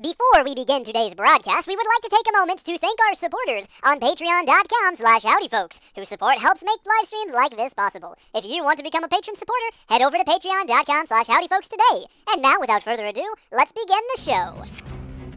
Before we begin today's broadcast, we would like to take a moment to thank our supporters on patreon.com slash howdyfolks, whose support helps make live streams like this possible. If you want to become a patron supporter, head over to patreon.com slash howdyfolks today. And now, without further ado, let's begin the show.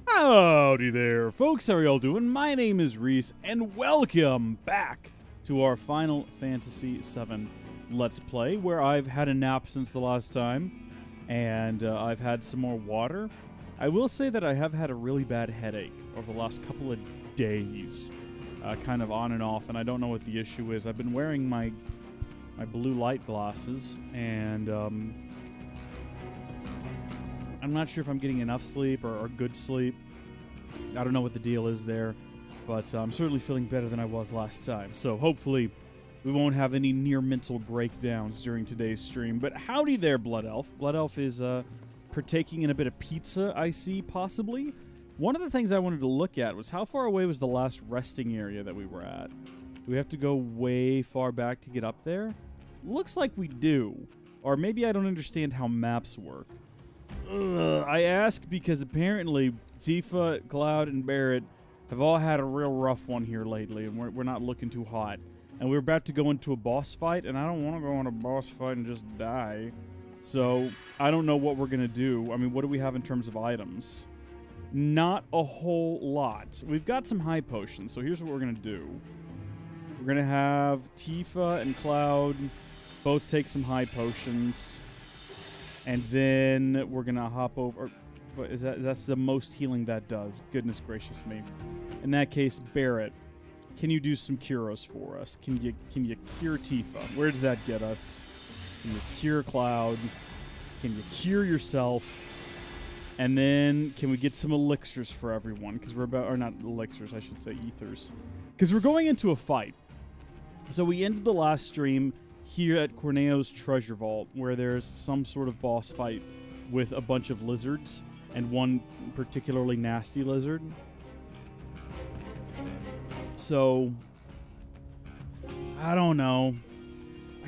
Howdy there, folks. How are y'all doing? My name is Reese, and welcome back to our Final Fantasy VII Let's Play, where I've had a nap since the last time, and uh, I've had some more water. I will say that I have had a really bad headache over the last couple of days, uh, kind of on and off, and I don't know what the issue is. I've been wearing my my blue light glasses, and um, I'm not sure if I'm getting enough sleep or, or good sleep. I don't know what the deal is there, but uh, I'm certainly feeling better than I was last time. So hopefully, we won't have any near mental breakdowns during today's stream. But howdy there, Blood Elf. Blood Elf is uh, partaking in a bit of pizza, I see, possibly. One of the things I wanted to look at was how far away was the last resting area that we were at? Do we have to go way far back to get up there? Looks like we do. Or maybe I don't understand how maps work. Ugh, I ask because apparently Tifa, Cloud, and Barret have all had a real rough one here lately, and we're, we're not looking too hot. And we're about to go into a boss fight, and I don't want to go on a boss fight and just die. So I don't know what we're going to do. I mean, what do we have in terms of items? Not a whole lot. We've got some high potions, so here's what we're going to do. We're going to have Tifa and Cloud both take some high potions. And then we're going to hop over. But is that that's the most healing that does? Goodness gracious me. In that case, Barret, can you do some curos for us? Can you can you cure Tifa? Where does that get us? Can you cure Cloud? Can you cure yourself? And then can we get some elixirs for everyone? Because we're about, or not elixirs, I should say ethers. Because we're going into a fight. So we ended the last stream here at Corneo's Treasure Vault, where there's some sort of boss fight with a bunch of lizards and one particularly nasty lizard. So, I don't know.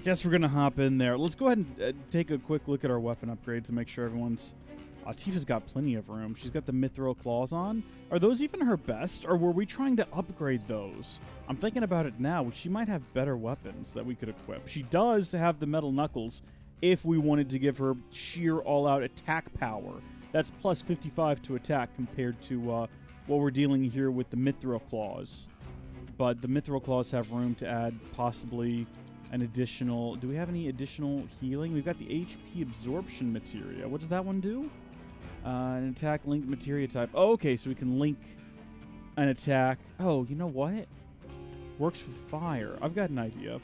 Guess we're gonna hop in there. Let's go ahead and uh, take a quick look at our weapon upgrades to make sure everyone's. Uh, Tifa's got plenty of room. She's got the mithril claws on. Are those even her best, or were we trying to upgrade those? I'm thinking about it now. She might have better weapons that we could equip. She does have the metal knuckles. If we wanted to give her sheer all-out attack power, that's plus 55 to attack compared to uh, what we're dealing here with the mithril claws. But the mithril claws have room to add possibly an additional. Do we have any additional healing? We've got the HP absorption materia. What does that one do? Uh, an attack link materia type. Oh, okay, so we can link an attack. Oh, you know what? Works with fire. I've got an idea.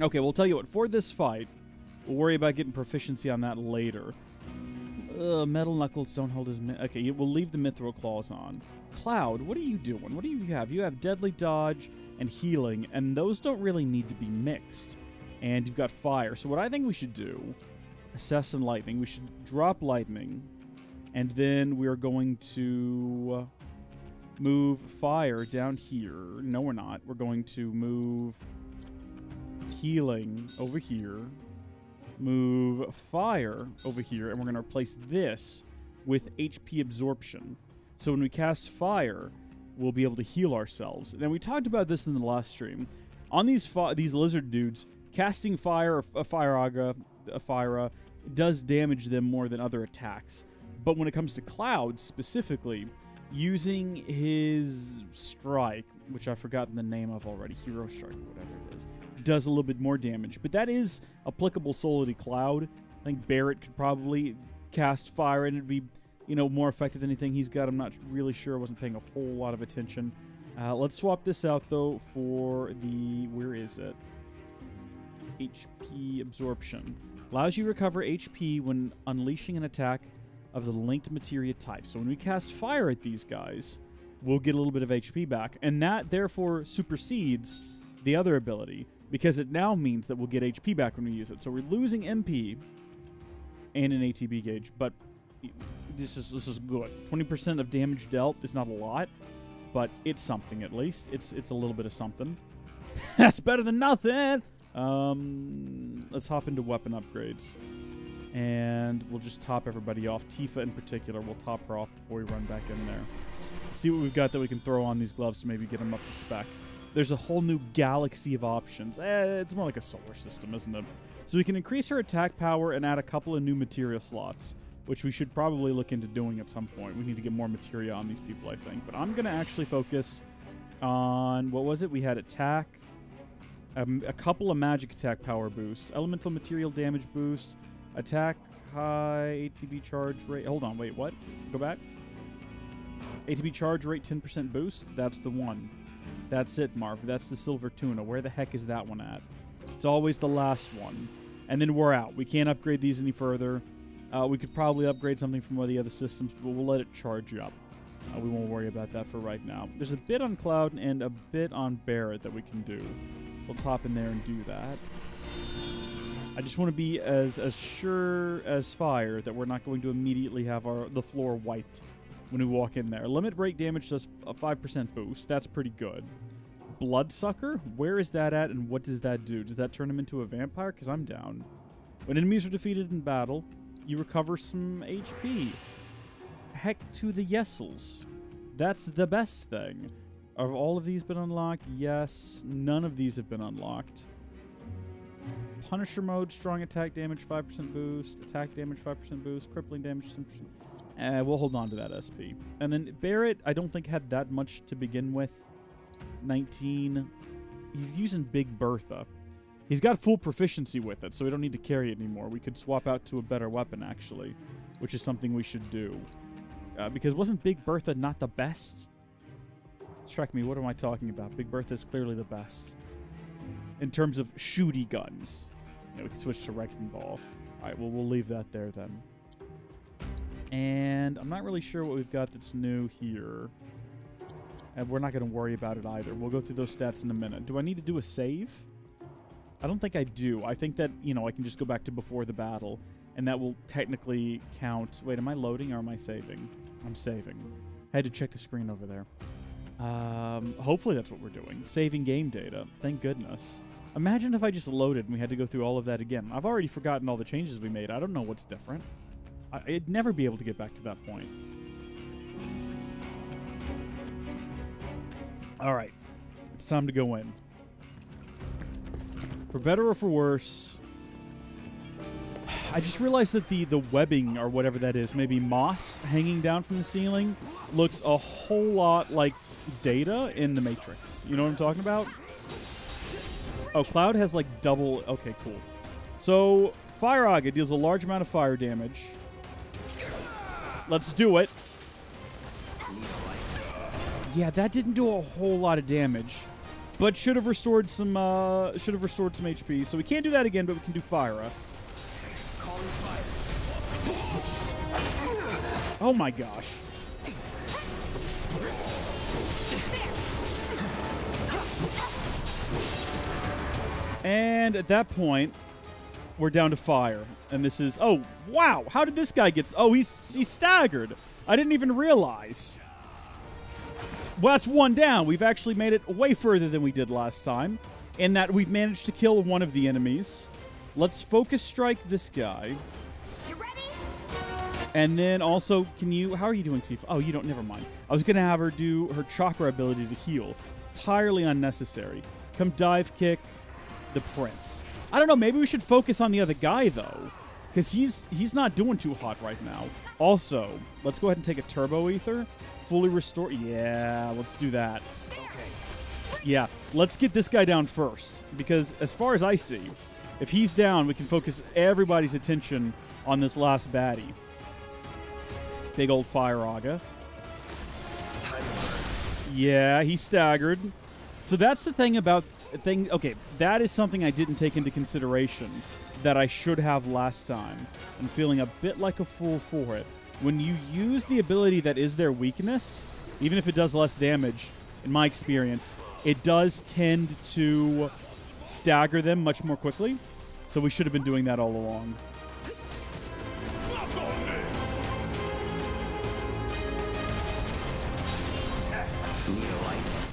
Okay, we'll tell you what. For this fight, we'll worry about getting proficiency on that later. Uh, metal knuckles don't hold as. Okay, we'll leave the mithril claws on. Cloud, what are you doing? What do you have? You have deadly dodge and healing, and those don't really need to be mixed. And you've got fire. So what I think we should do, assassin lightning. We should drop lightning, and then we are going to move fire down here. No, we're not. We're going to move healing over here. Move fire over here, and we're going to replace this with HP absorption. So when we cast fire, we'll be able to heal ourselves. And we talked about this in the last stream. On these these lizard dudes, casting fire, a Firaga, a fire does damage them more than other attacks. But when it comes to Cloud specifically, using his strike, which I've forgotten the name of already, Hero Strike or whatever it is, does a little bit more damage. But that is applicable solely to Cloud. I think Barret could probably cast fire and it'd be you know, more effective than anything he's got. I'm not really sure. I wasn't paying a whole lot of attention. Uh, let's swap this out, though, for the... Where is it? HP absorption. Allows you to recover HP when unleashing an attack of the linked materia type. So when we cast fire at these guys, we'll get a little bit of HP back. And that, therefore, supersedes the other ability, because it now means that we'll get HP back when we use it. So we're losing MP and an ATB gauge, but this is this is good. Twenty percent of damage dealt is not a lot, but it's something at least. It's it's a little bit of something. That's better than nothing. Um, let's hop into weapon upgrades. And we'll just top everybody off. Tifa in particular, we'll top her off before we run back in there. See what we've got that we can throw on these gloves to maybe get them up to spec. There's a whole new galaxy of options. Eh, it's more like a solar system, isn't it? So we can increase her attack power and add a couple of new materia slots, which we should probably look into doing at some point. We need to get more materia on these people, I think. But I'm going to actually focus on, what was it? We had attack, um, a couple of magic attack power boosts, elemental material damage boosts, attack high ATB charge rate. Hold on, wait, what? Go back. ATB charge rate 10% boost. That's the one. That's it, Marv. That's the silver tuna. Where the heck is that one at? It's always the last one. And then we're out. We can't upgrade these any further. Uh, we could probably upgrade something from one of the other systems, but we'll let it charge up. Uh, we won't worry about that for right now. There's a bit on Cloud and a bit on Barret that we can do. So let's hop in there and do that. I just want to be as as sure as fire that we're not going to immediately have our the floor wiped when we walk in there. Limit break damage does a 5% boost. That's pretty good. Bloodsucker? Where is that at and what does that do? Does that turn him into a vampire? Because I'm down. When enemies are defeated in battle, you recover some HP. Heck to the yesels. That's the best thing. Have all of these been unlocked? Yes. None of these have been unlocked. Punisher mode, strong attack damage, 5% boost, attack damage, 5% boost, crippling damage, 10%. Uh, we'll hold on to that SP. And then Barret, I don't think had that much to begin with. 19. He's using Big Bertha. He's got full proficiency with it, so we don't need to carry it anymore. We could swap out to a better weapon, actually, which is something we should do. Uh, because wasn't Big Bertha not the best? Strike me, what am I talking about? Big Bertha is clearly the best. In terms of shooty guns. Yeah, we can switch to Wrecking Ball. Alright, well, we'll leave that there then. And I'm not really sure what we've got that's new here. And we're not going to worry about it either. We'll go through those stats in a minute. Do I need to do a save? I don't think I do. I think that, you know, I can just go back to before the battle, and that will technically count. Wait, am I loading or am I saving? I'm saving. I had to check the screen over there. Um, hopefully that's what we're doing. Saving game data. Thank goodness. Imagine if I just loaded and we had to go through all of that again. I've already forgotten all the changes we made. I don't know what's different. I'd never be able to get back to that point. All right. It's time to go in. For better or for worse, I just realized that the, the webbing or whatever that is, maybe moss hanging down from the ceiling, looks a whole lot like data in the Matrix. You know what I'm talking about? Oh, Cloud has like double. Okay, cool. So, Firaga deals a large amount of fire damage. Let's do it. Yeah, that didn't do a whole lot of damage, but should have restored some. Uh, should have restored some HP. So we can't do that again, but we can do Fire. Oh my gosh. And at that point, we're down to fire. And this is oh wow! How did this guy get? Oh, he's he's staggered. I didn't even realize. Well, that's one down. We've actually made it way further than we did last time, in that we've managed to kill one of the enemies. Let's focus strike this guy. You ready? And then also, can you? How are you doing, Tifa? Oh, you don't. Never mind. I was gonna have her do her chakra ability to heal. Entirely unnecessary. Come dive kick the prince. I don't know. Maybe we should focus on the other guy though, because he's he's not doing too hot right now. Also, let's go ahead and take a turbo ether, fully restore. Yeah, let's do that. Okay. Yeah, let's get this guy down first because as far as I see, if he's down, we can focus everybody's attention on this last baddie. Big old Firaga. Yeah, he staggered. So that's the thing about thing. Okay, that is something I didn't take into consideration that I should have last time. I'm feeling a bit like a fool for it. When you use the ability that is their weakness, even if it does less damage, in my experience, it does tend to stagger them much more quickly. So we should have been doing that all along.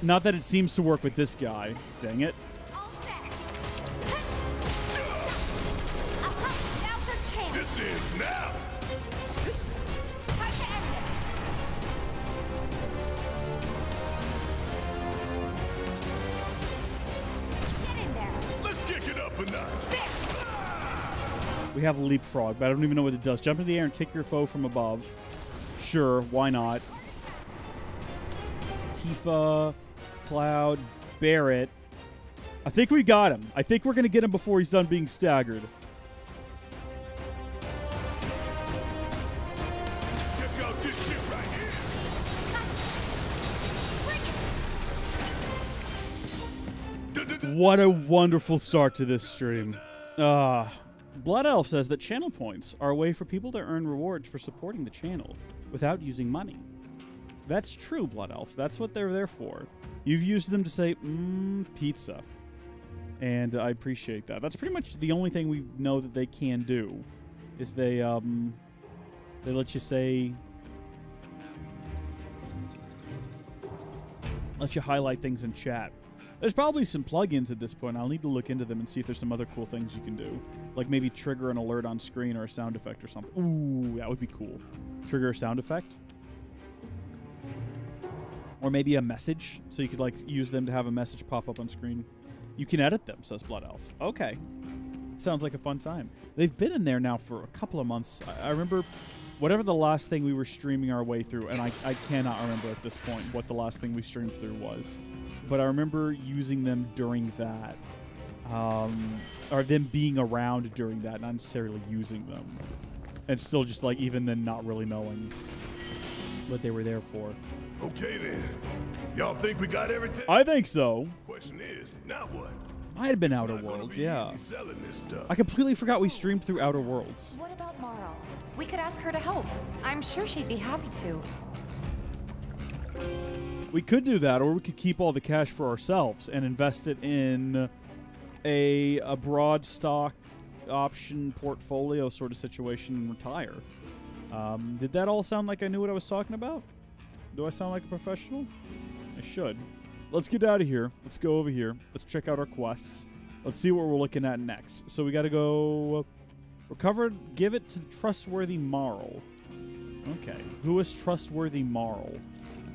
Not that it seems to work with this guy. Dang it. We have a leapfrog, but I don't even know what it does. Jump in the air and kick your foe from above. Sure, why not? Tifa, Cloud, Barret. I think we got him. I think we're going to get him before he's done being staggered. What a wonderful start to this stream. Ah. Blood Elf says that channel points are a way for people to earn rewards for supporting the channel without using money. That's true, Blood Elf. That's what they're there for. You've used them to say, mmm, pizza. And I appreciate that. That's pretty much the only thing we know that they can do. Is they, um, they let you say, let you highlight things in chat. There's probably some plugins at this point. I'll need to look into them and see if there's some other cool things you can do. Like maybe trigger an alert on screen or a sound effect or something. Ooh, that would be cool. Trigger a sound effect. Or maybe a message, so you could like use them to have a message pop up on screen. You can edit them, says Blood Elf. Okay. Sounds like a fun time. They've been in there now for a couple of months. I, I remember whatever the last thing we were streaming our way through, and I, I cannot remember at this point what the last thing we streamed through was but I remember using them during that, um, or them being around during that, not necessarily using them, and still just like even then not really knowing what they were there for. Okay then. Y'all think we got everything? I think so. Question is, now what? Might have been Outer Worlds, be yeah. selling this stuff. I completely forgot we streamed through Outer Worlds. What about Marle? We could ask her to help. I'm sure she'd be happy to. We could do that, or we could keep all the cash for ourselves and invest it in a a broad stock option portfolio sort of situation and retire. Um, did that all sound like I knew what I was talking about? Do I sound like a professional? I should. Let's get out of here. Let's go over here. Let's check out our quests. Let's see what we're looking at next. So we got to go recover. Give it to trustworthy Marle. Okay. Who is trustworthy Marle?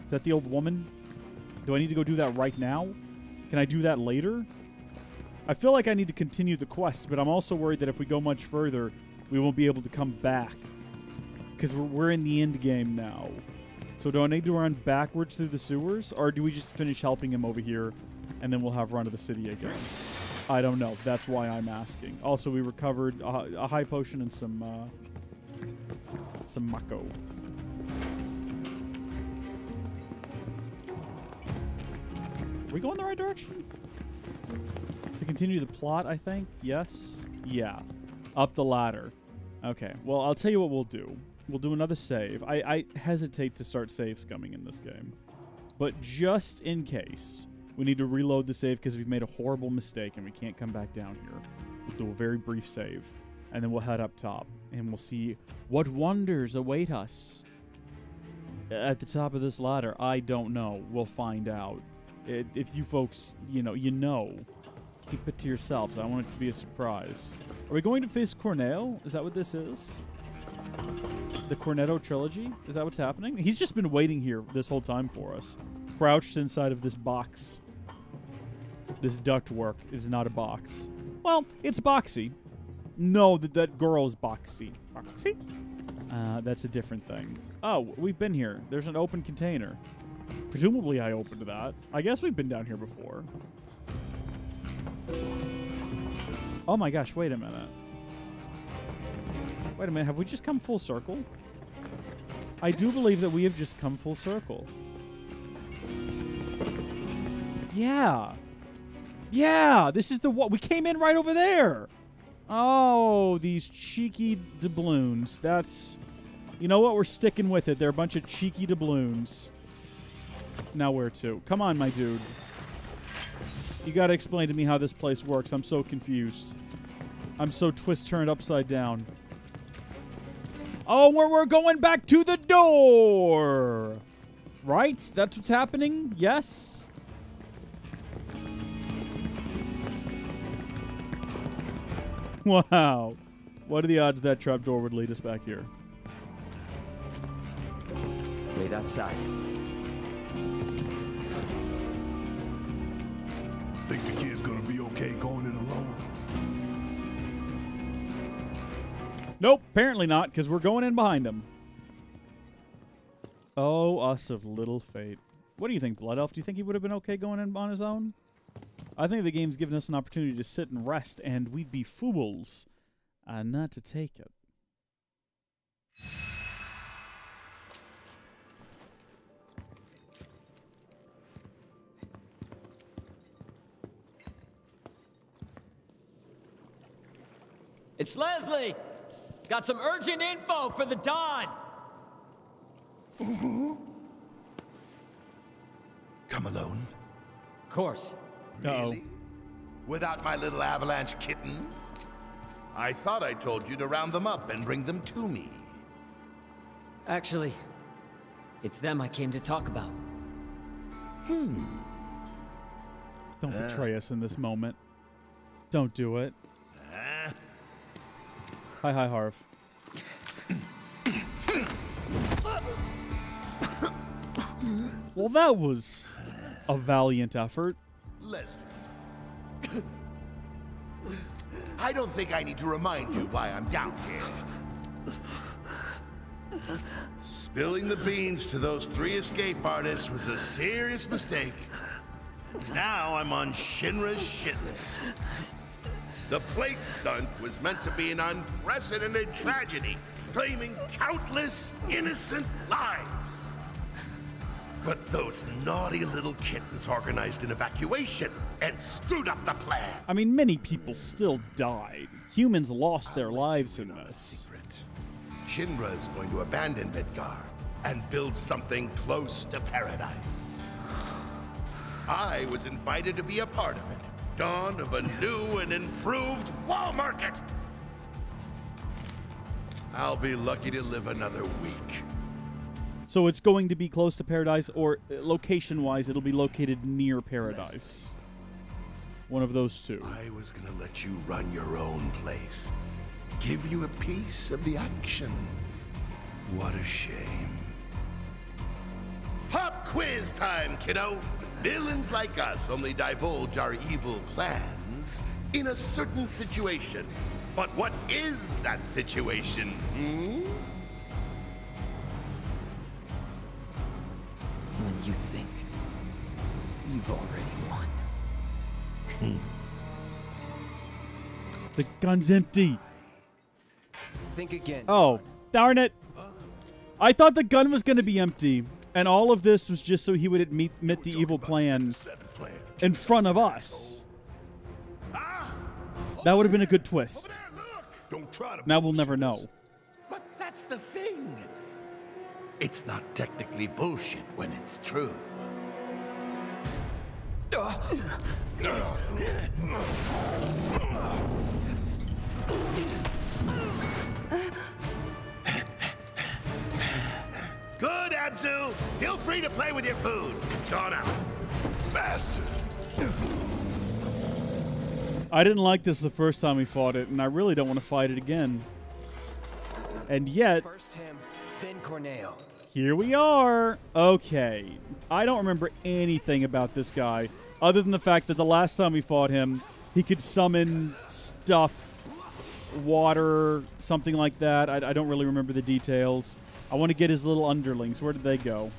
Is that the old woman? Do I need to go do that right now? Can I do that later? I feel like I need to continue the quest, but I'm also worried that if we go much further, we won't be able to come back. Because we're, we're in the end game now. So do I need to run backwards through the sewers, or do we just finish helping him over here, and then we'll have run to the city again? I don't know. That's why I'm asking. Also, we recovered a, a high potion and some uh, some mako. Are we going the right direction? Continue the plot, I think. Yes. Yeah. Up the ladder. Okay. Well, I'll tell you what we'll do. We'll do another save. I, I hesitate to start save scumming in this game. But just in case, we need to reload the save because we've made a horrible mistake and we can't come back down here. We'll do a very brief save. And then we'll head up top and we'll see what wonders await us. At the top of this ladder, I don't know. We'll find out. If you folks, you know, you know, keep it to yourselves. I want it to be a surprise. Are we going to face Corneo? Is that what this is? The Cornetto trilogy? Is that what's happening? He's just been waiting here this whole time for us. Crouched inside of this box. This ductwork is not a box. Well, it's boxy. No, that, that girl's boxy. Boxy? Uh, that's a different thing. Oh, we've been here. There's an open container. Presumably I opened that. I guess we've been down here before. Oh my gosh, wait a minute. Wait a minute, have we just come full circle? I do believe that we have just come full circle. Yeah. Yeah, this is the what we came in right over there. Oh, these cheeky doubloons. That's You know what? We're sticking with it. They're a bunch of cheeky doubloons. Now where to? Come on, my dude. You got to explain to me how this place works. I'm so confused. I'm so twist turned upside down. Oh, we're, we're going back to the door. Right? That's what's happening? Yes? Wow. What are the odds that trapdoor would lead us back here? Wait outside. Think the kid's gonna be okay going it alone? Nope, apparently not, because we're going in behind him. Oh, us of little fate. What do you think, Blood Elf? Do you think he would have been okay going in on his own? I think the game's given us an opportunity to sit and rest, and we'd be fools uh, not to take it. It's Leslie! Got some urgent info for the Don! Come alone. Of course. Uh-oh. Really? Without my little avalanche kittens? I thought I told you to round them up and bring them to me. Actually, it's them I came to talk about. Hmm. Don't betray us in this moment. Don't do it. Hi, hi, Harv. well, that was a valiant effort. I don't think I need to remind you why I'm down here. Spilling the beans to those three escape artists was a serious mistake. Now I'm on Shinra's shit list. The plate stunt was meant to be an unprecedented tragedy, claiming countless innocent lives. But those naughty little kittens organized an evacuation and screwed up the plan. I mean, many people still died. Humans lost their lives in this. Shinra is going to abandon Midgar and build something close to paradise. I was invited to be a part of it. Dawn of a new and improved wall market. I'll be lucky to live another week. So it's going to be close to paradise, or location wise, it'll be located near paradise. One of those two. I was gonna let you run your own place. Give you a piece of the action. What a shame. Pop quiz time, kiddo! Villains like us only divulge our evil plans in a certain situation. But what is that situation, hmm? When you think you've already won. The gun's empty. Think again. Oh, darn it. I thought the gun was going to be empty, and all of this was just so he would admit, admit the evil plan plan. in front of us. That would have been a good twist. Don't try to Now we'll never know. But that's the thing. It's not technically bullshit when it's true. Uh, Good, Abzu. Feel free to play with your food. Gone out. Bastard. I didn't like this the first time we fought it, and I really don't want to fight it again. And yet, First him, then Corneo. here we are. Okay. I don't remember anything about this guy other than the fact that the last time we fought him, he could summon stuff, water, something like that. I, I don't really remember the details. I want to get his little underlings. Where did they go?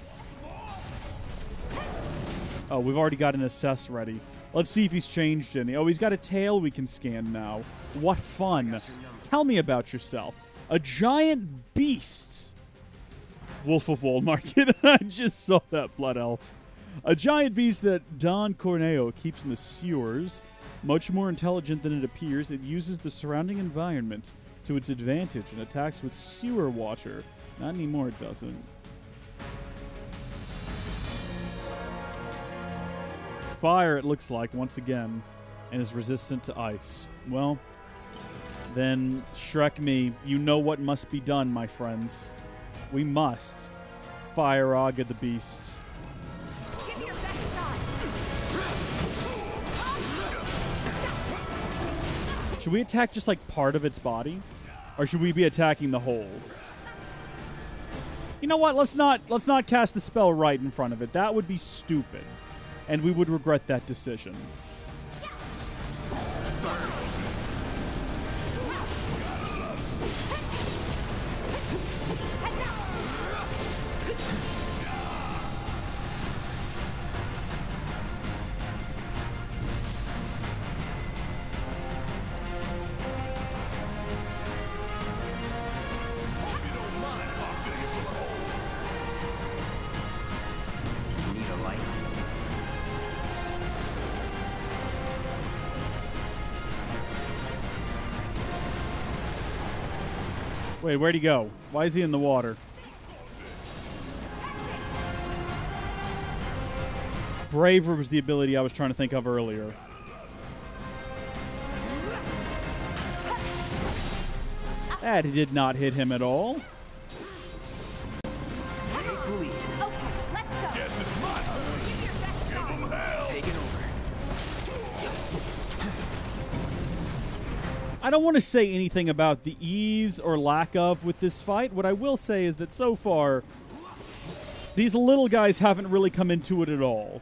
Oh, we've already got an assess ready. Let's see if he's changed any. Oh, he's got a tail we can scan now. What fun. Tell me about yourself. A giant beast. Wolf of Wall Market. I just saw that blood elf. A giant beast that Don Corneo keeps in the sewers. Much more intelligent than it appears, it uses the surrounding environment to its advantage and attacks with sewer water. Not anymore, it doesn't. Fire, it looks like, once again, and is resistant to ice. Well, then, Shrek me, you know what must be done, my friends. We must Firaga the Beast. Give me your best shot. Should we attack just like part of its body? Or should we be attacking the hole? You know what? Let's not let's not cast the spell right in front of it. That would be stupid. And we would regret that decision. Wait, where'd he go? Why is he in the water? Braver was the ability I was trying to think of earlier. That did not hit him at all. I don't want to say anything about the ease or lack of with this fight. What I will say is that so far, these little guys haven't really come into it at all.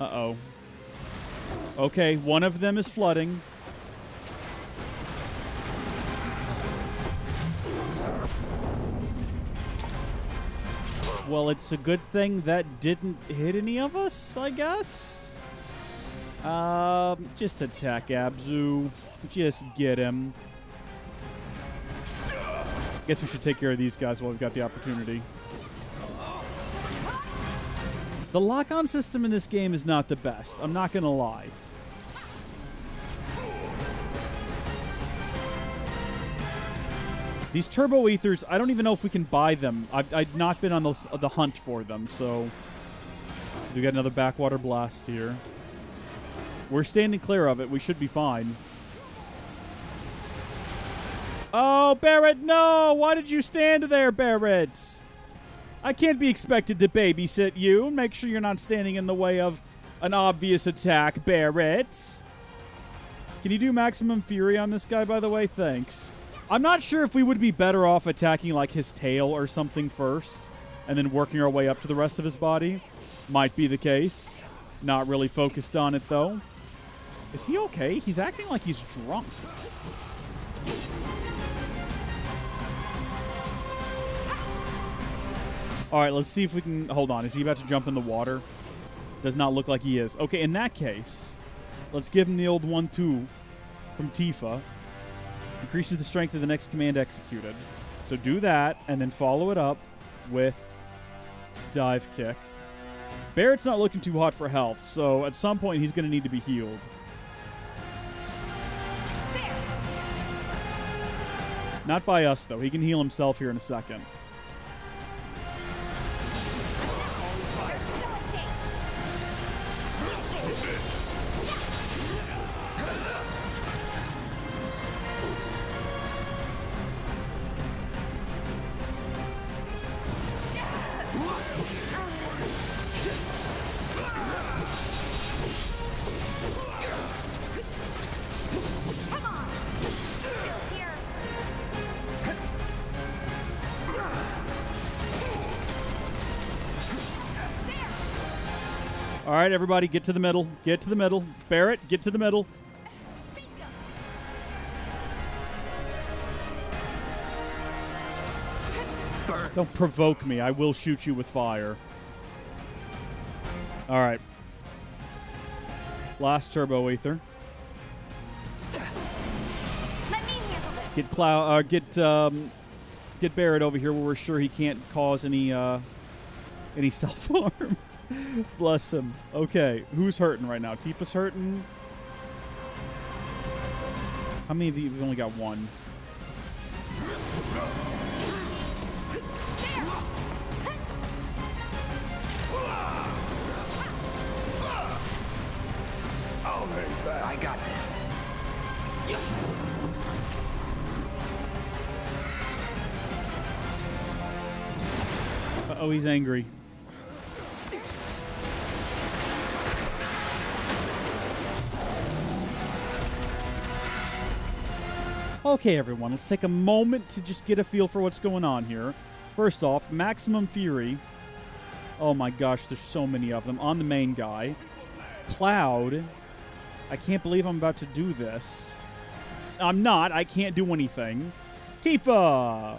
Uh oh. Okay, one of them is flooding. Well, it's a good thing that didn't hit any of us, I guess. Um, just attack Abzu. Just get him. Guess we should take care of these guys while we've got the opportunity. The lock-on system in this game is not the best. I'm not gonna lie. These turbo ethers, I don't even know if we can buy them. I've, I've not been on those, the hunt for them, so. So we got another backwater blast here. We're standing clear of it. We should be fine. Oh, Barret, no! Why did you stand there, Barret? I can't be expected to babysit you. Make sure you're not standing in the way of an obvious attack, Barret. Can you do maximum fury on this guy, by the way? Thanks. I'm not sure if we would be better off attacking, like, his tail or something first, and then working our way up to the rest of his body. Might be the case. Not really focused on it, though. Is he okay? He's acting like he's drunk. All right, let's see if we can. Hold on. Is he about to jump in the water? Does not look like he is. Okay, in that case, let's give him the old one two from Tifa. Increases the strength of the next command executed. So do that, and then follow it up with dive kick. Barret's not looking too hot for health, so at some point he's going to need to be healed. Not by us, though. He can heal himself here in a second. Right, everybody, get to the middle. Get to the middle. Barret, get to the middle. Don't provoke me. I will shoot you with fire. All right. Last turbo ether. Get Cloud. Uh, get um, get Barret over here where we're sure he can't cause any uh, any self harm. Bless him. Okay, who's hurting right now? Tifa's hurting. How many of you? We've only got one. I'll hang back. I got this. Uh oh, he's angry. Okay, everyone, let's take a moment to just get a feel for what's going on here. First off, Maximum Fury. Oh my gosh, there's so many of them. On the main guy. Cloud. I can't believe I'm about to do this. I'm not. I can't do anything. Tifa!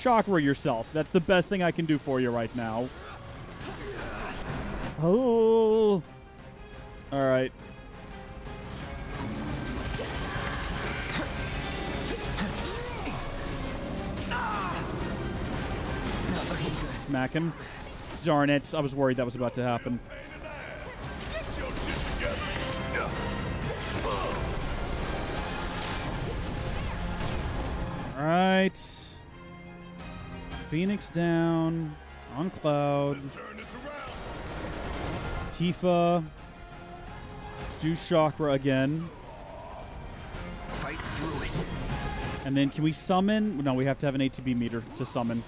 Chakra yourself. That's the best thing I can do for you right now. Oh. All right. Smack him. Darn it. I was worried that was about to happen. All right. Phoenix down. On Cloud. Tifa. Do Chakra again. Fight through it. And then can we summon? No, we have to have an ATB meter to summon.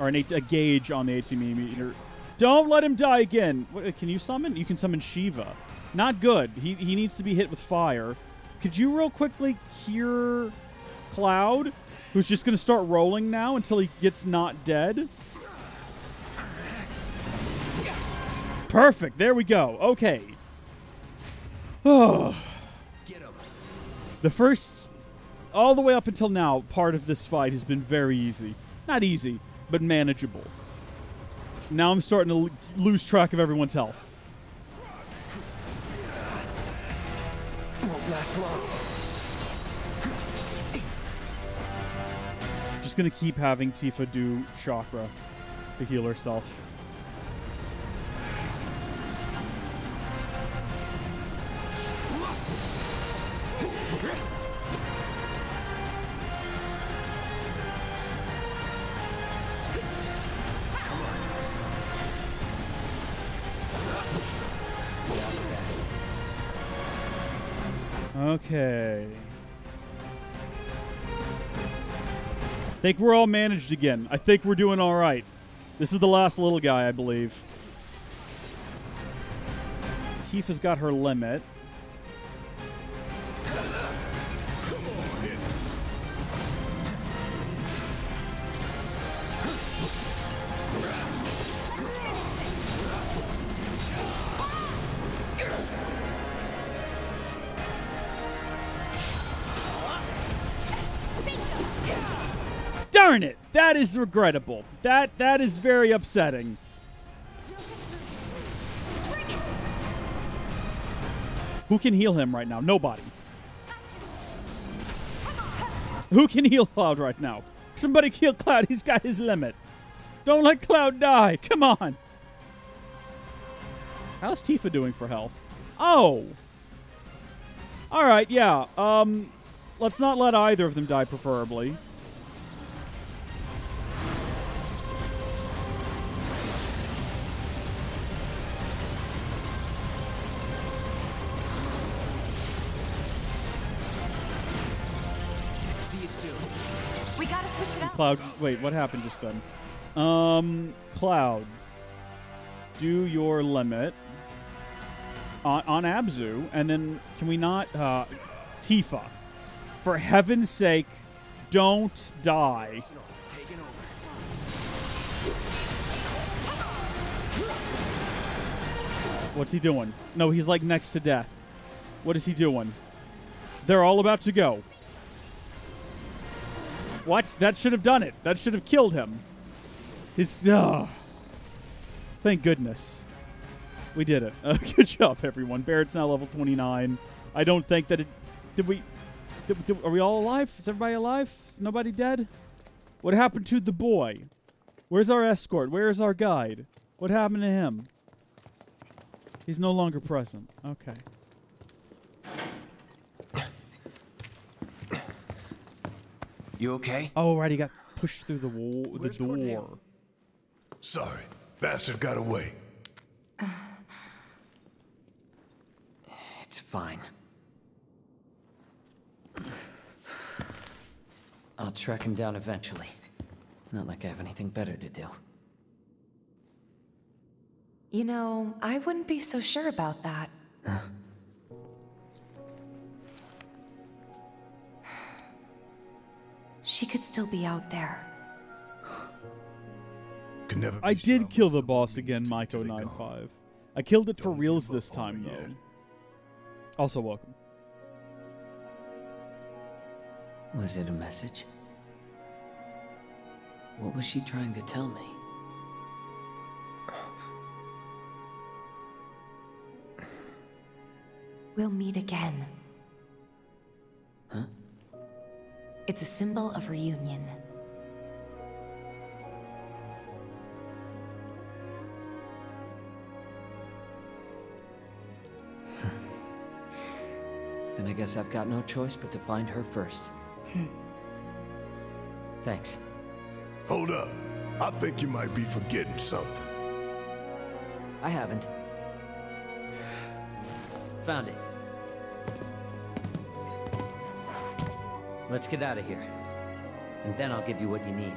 Or an AT- a gauge on the ATB meter. Don't let him die again. What, can you summon? You can summon Shiva. Not good. He, he needs to be hit with fire. Could you real quickly cure Cloud, who's just going to start rolling now until he gets not dead? Perfect. There we go. Okay. Oh. The first, all the way up until now, part of this fight has been very easy. Not easy, but manageable. Now I'm starting to lose track of everyone's health. Won't last long. Just gonna keep having Tifa do chakra to heal herself. Okay. I Think we're all managed again. I think we're doing all right. This is the last little guy, I believe. Tifa's got her limit. That is regrettable. That that is very upsetting. Who can heal him right now? Nobody. Who can heal Cloud right now? Somebody heal Cloud. He's got his limit. Don't let Cloud die. Come on. How's Tifa doing for health? Oh. All right, yeah. Um let's not let either of them die preferably. Cloud, wait, what happened just then? Um, Cloud, do your limit on, on Abzu, and then can we not, uh, Tifa, for heaven's sake, don't die. What's he doing? No, he's like next to death. What is he doing? They're all about to go. What? That should have done it. That should have killed him. His. Oh. Thank goodness. We did it. Uh, good job, everyone. Barret's now level 29. I don't think that it. Did we. Did, did- are we all alive? Is everybody alive? Is nobody dead? What happened to the boy? Where's our escort? Where is our guide? What happened to him? He's no longer present. Okay. You okay? Oh, right. He got pushed through the wall, the Where's door. Corneo? Sorry, bastard got away. It's fine. I'll track him down eventually. Not like I have anything better to do. You know, I wouldn't be so sure about that. She could still be out there. Can never I did kill the boss again, till Maiko they're gone. 95. I killed it for Don't reals this time, her though. yet. Also, welcome. Was it a message? What was she trying to tell me? We'll meet again. Huh? It's a symbol of reunion. Then I guess I've got no choice but to find her first. Hmm. Thanks. Hold up. I think you might be forgetting something. I haven't. Found it. Let's get out of here. And then I'll give you what you need.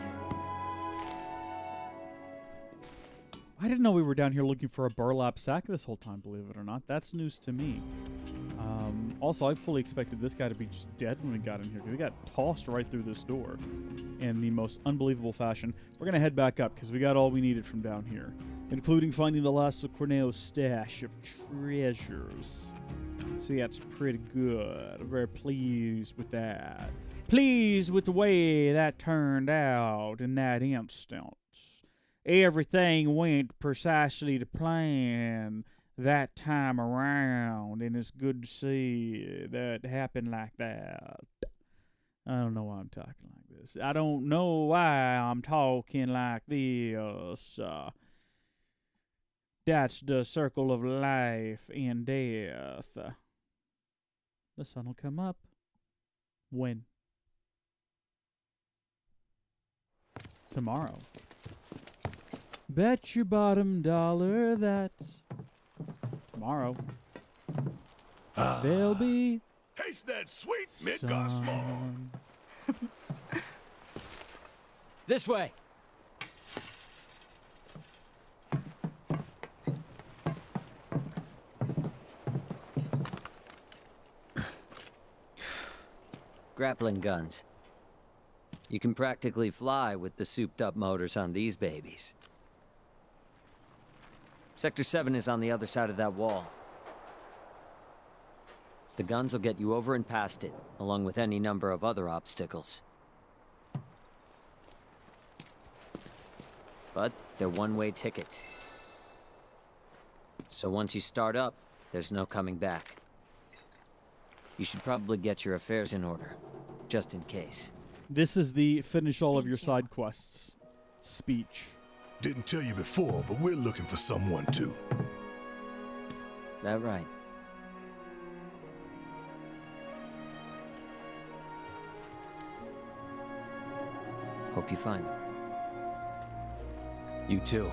I didn't know we were down here looking for a burlap sack this whole time, believe it or not. That's news to me. Um, also, I fully expected this guy to be just dead when we got in here because he got tossed right through this door in the most unbelievable fashion. We're going to head back up because we got all we needed from down here, including finding the last of Corneo's stash of treasures. See, that's pretty good. I'm very pleased with that. Pleased with the way that turned out in that instance. Everything went precisely to plan that time around, and it's good to see that happen like that. I don't know why I'm talking like this. I don't know why I'm talking like this. Uh, that's the circle of life and death. The sun will come up. When? Tomorrow. Bet your bottom dollar that tomorrow there'll be Taste that sweet Midgar small. sun. This way. Grappling guns. You can practically fly with the souped up motors on these babies. Sector 7 is on the other side of that wall. The guns will get you over and past it, along with any number of other obstacles. But they're one-way tickets. So once you start up, there's no coming back. You should probably get your affairs in order, just in case. This is the finish all of your side quests speech. Didn't tell you before, but we're looking for someone too. That right. Hope you find him. You too.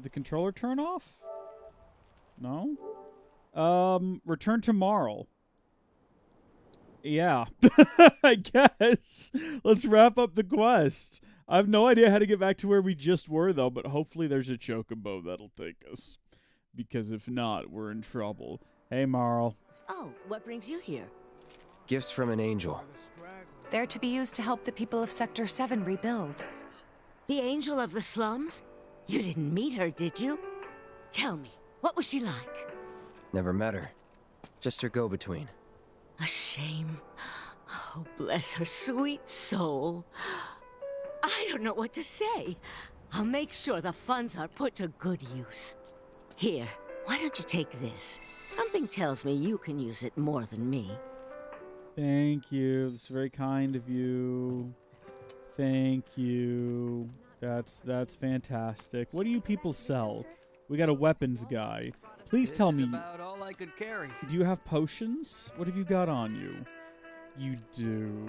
Did the controller turn off? No. Um, return tomorrow. Yeah, I guess. Let's wrap up the quest. I have no idea how to get back to where we just were, though, but hopefully there's a chocobo that'll take us. Because if not, we're in trouble. Hey, Marle. Oh, what brings you here? Gifts from an angel. They're to be used to help the people of Sector 7 rebuild. The angel of the slums? You didn't meet her, did you? Tell me, what was she like? Never met her. Just her go-between. A shame. Oh, bless her sweet soul. I don't know what to say. I'll make sure the funds are put to good use. Here, why don't you take this? Something tells me you can use it more than me. Thank you. That's very kind of you. Thank you. That's that's fantastic. What do you people sell? We got a weapons guy. Please tell me, do you have potions? What have you got on you? You do.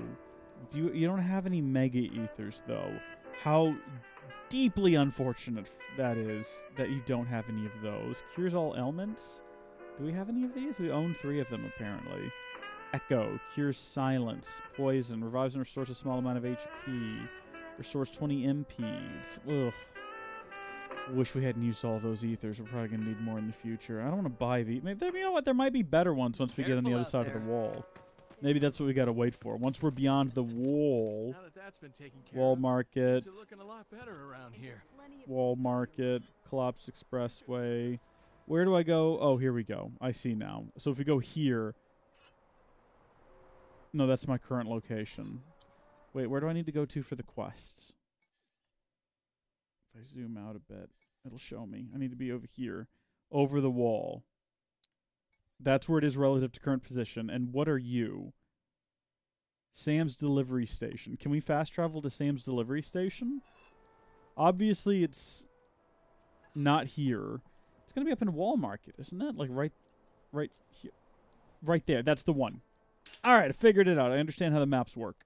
Do you, you don't have any mega ethers though? How deeply unfortunate that is that you don't have any of those. Cures all ailments. Do we have any of these? We own three of them apparently. Echo cures silence, poison, revives and restores a small amount of HP, restores 20 MP. It's- Ugh. Wish we hadn't used all those ethers. We're probably gonna need more in the future. I don't want to buy these. Maybe you know what? There might be better ones once we get on the other side of the wall. Maybe that's what we gotta wait for. Once we're beyond the wall, that that's been taken care wall market, looking a lot better around here. wall market, Collapse Expressway. Where do I go? Oh, here we go. I see now. So if we go here, no, that's my current location. Wait, where do I need to go to for the quests? If I zoom out a bit, it'll show me. I need to be over here, over the wall. That's where it is relative to current position. And what are you? Sam's delivery station. Can we fast travel to Sam's delivery station? Obviously, it's not here. It's gonna be up in Wall Market, isn't it? Like right, right here, right there. That's the one. All right, I figured it out. I understand how the maps work.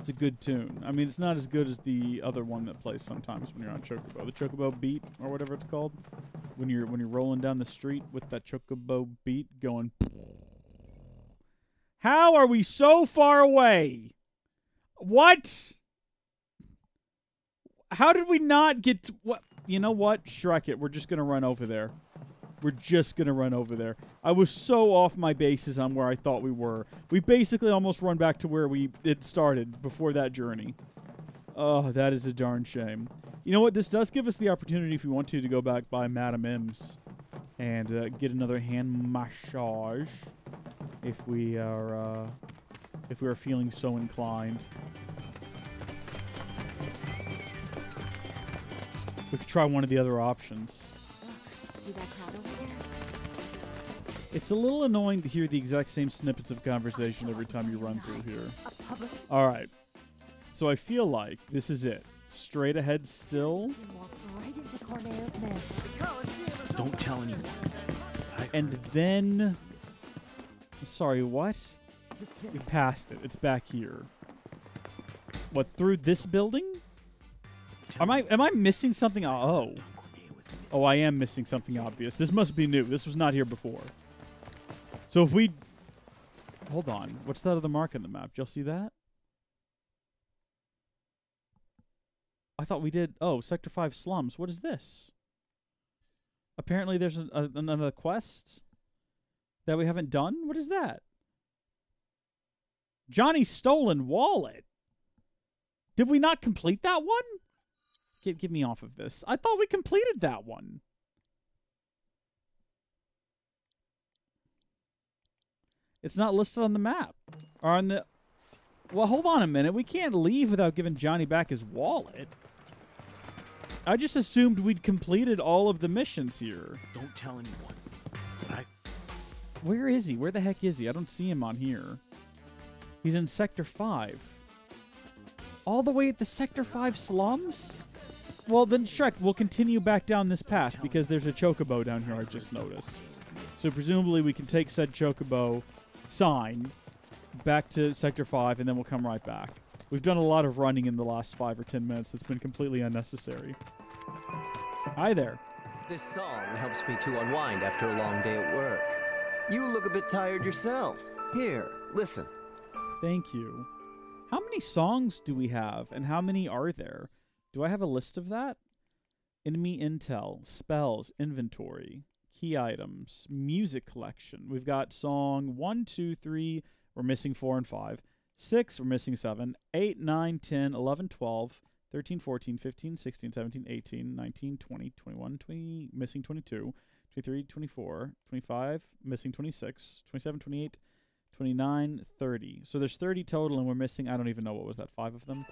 It's a good tune. I mean, it's not as good as the other one that plays sometimes when you're on Chocobo. The Chocobo beat or whatever it's called. When you're when you're rolling down the street with that Chocobo beat going. How are we so far away? What? How did we not get to, what? You know what? Shrek it. We're just gonna run over there. We're just gonna run over there. I was so off my bases on where I thought we were. We basically almost run back to where we it started before that journey. Oh, that is a darn shame. You know what? This does give us the opportunity, if we want to, to go back by Madame M's and uh, get another hand massage if we are uh, if we are feeling so inclined. We could try one of the other options. See that crowd over there? It's a little annoying to hear the exact same snippets of conversation every time you run through here. All right. So I feel like this is it. Straight ahead still. walk right into Corneo's nest. Don't tell anyone. And then. Sorry, what? We passed it. It's back here. What, through this building? Am I am I missing something? Oh. Oh, I am missing something obvious. This must be new. This was not here before. So if we Hold on. What's that other mark on the map? Did y'all see that? I thought we did. Oh, Sector 5 slums. What is this? Apparently there's an, a, another quest that we haven't done. What is that? Johnny's stolen wallet. Did we not complete that one? Get, get me off of this. I thought we completed that one. It's not listed on the map. Or on the... Well, hold on a minute. We can't leave without giving Johnny back his wallet. I just assumed we'd completed all of the missions here. Don't tell anyone. I Where is he? Where the heck is he? I don't see him on here. He's in Sector 5. All the way at the Sector 5 slums? Well, then, Shrek, we'll continue back down this path because there's a chocobo down here I just noticed. So presumably we can take said chocobo sign back to Sector 5 and then we'll come right back. We've done a lot of running in the last 5 or 10 minutes that's been completely unnecessary. Hi there. This song helps me to unwind after a long day at work. You look a bit tired yourself. Here, listen. Thank you. How many songs do we have and how many are there? Do I have a list of that? Enemy intel, spells, inventory, key items, music collection. We've got song one, two, three. We're missing 4 and 5. 6, we're missing 7. 8, 9, 10, 11, 12, 13, 14, 15, 16, 17, 18, 19, 20, 21, 20, missing 22, 23, 24, 25, missing 26, 27, 28, 29, 30. So there's 30 total, and we're missing, I don't even know what was that, five of them?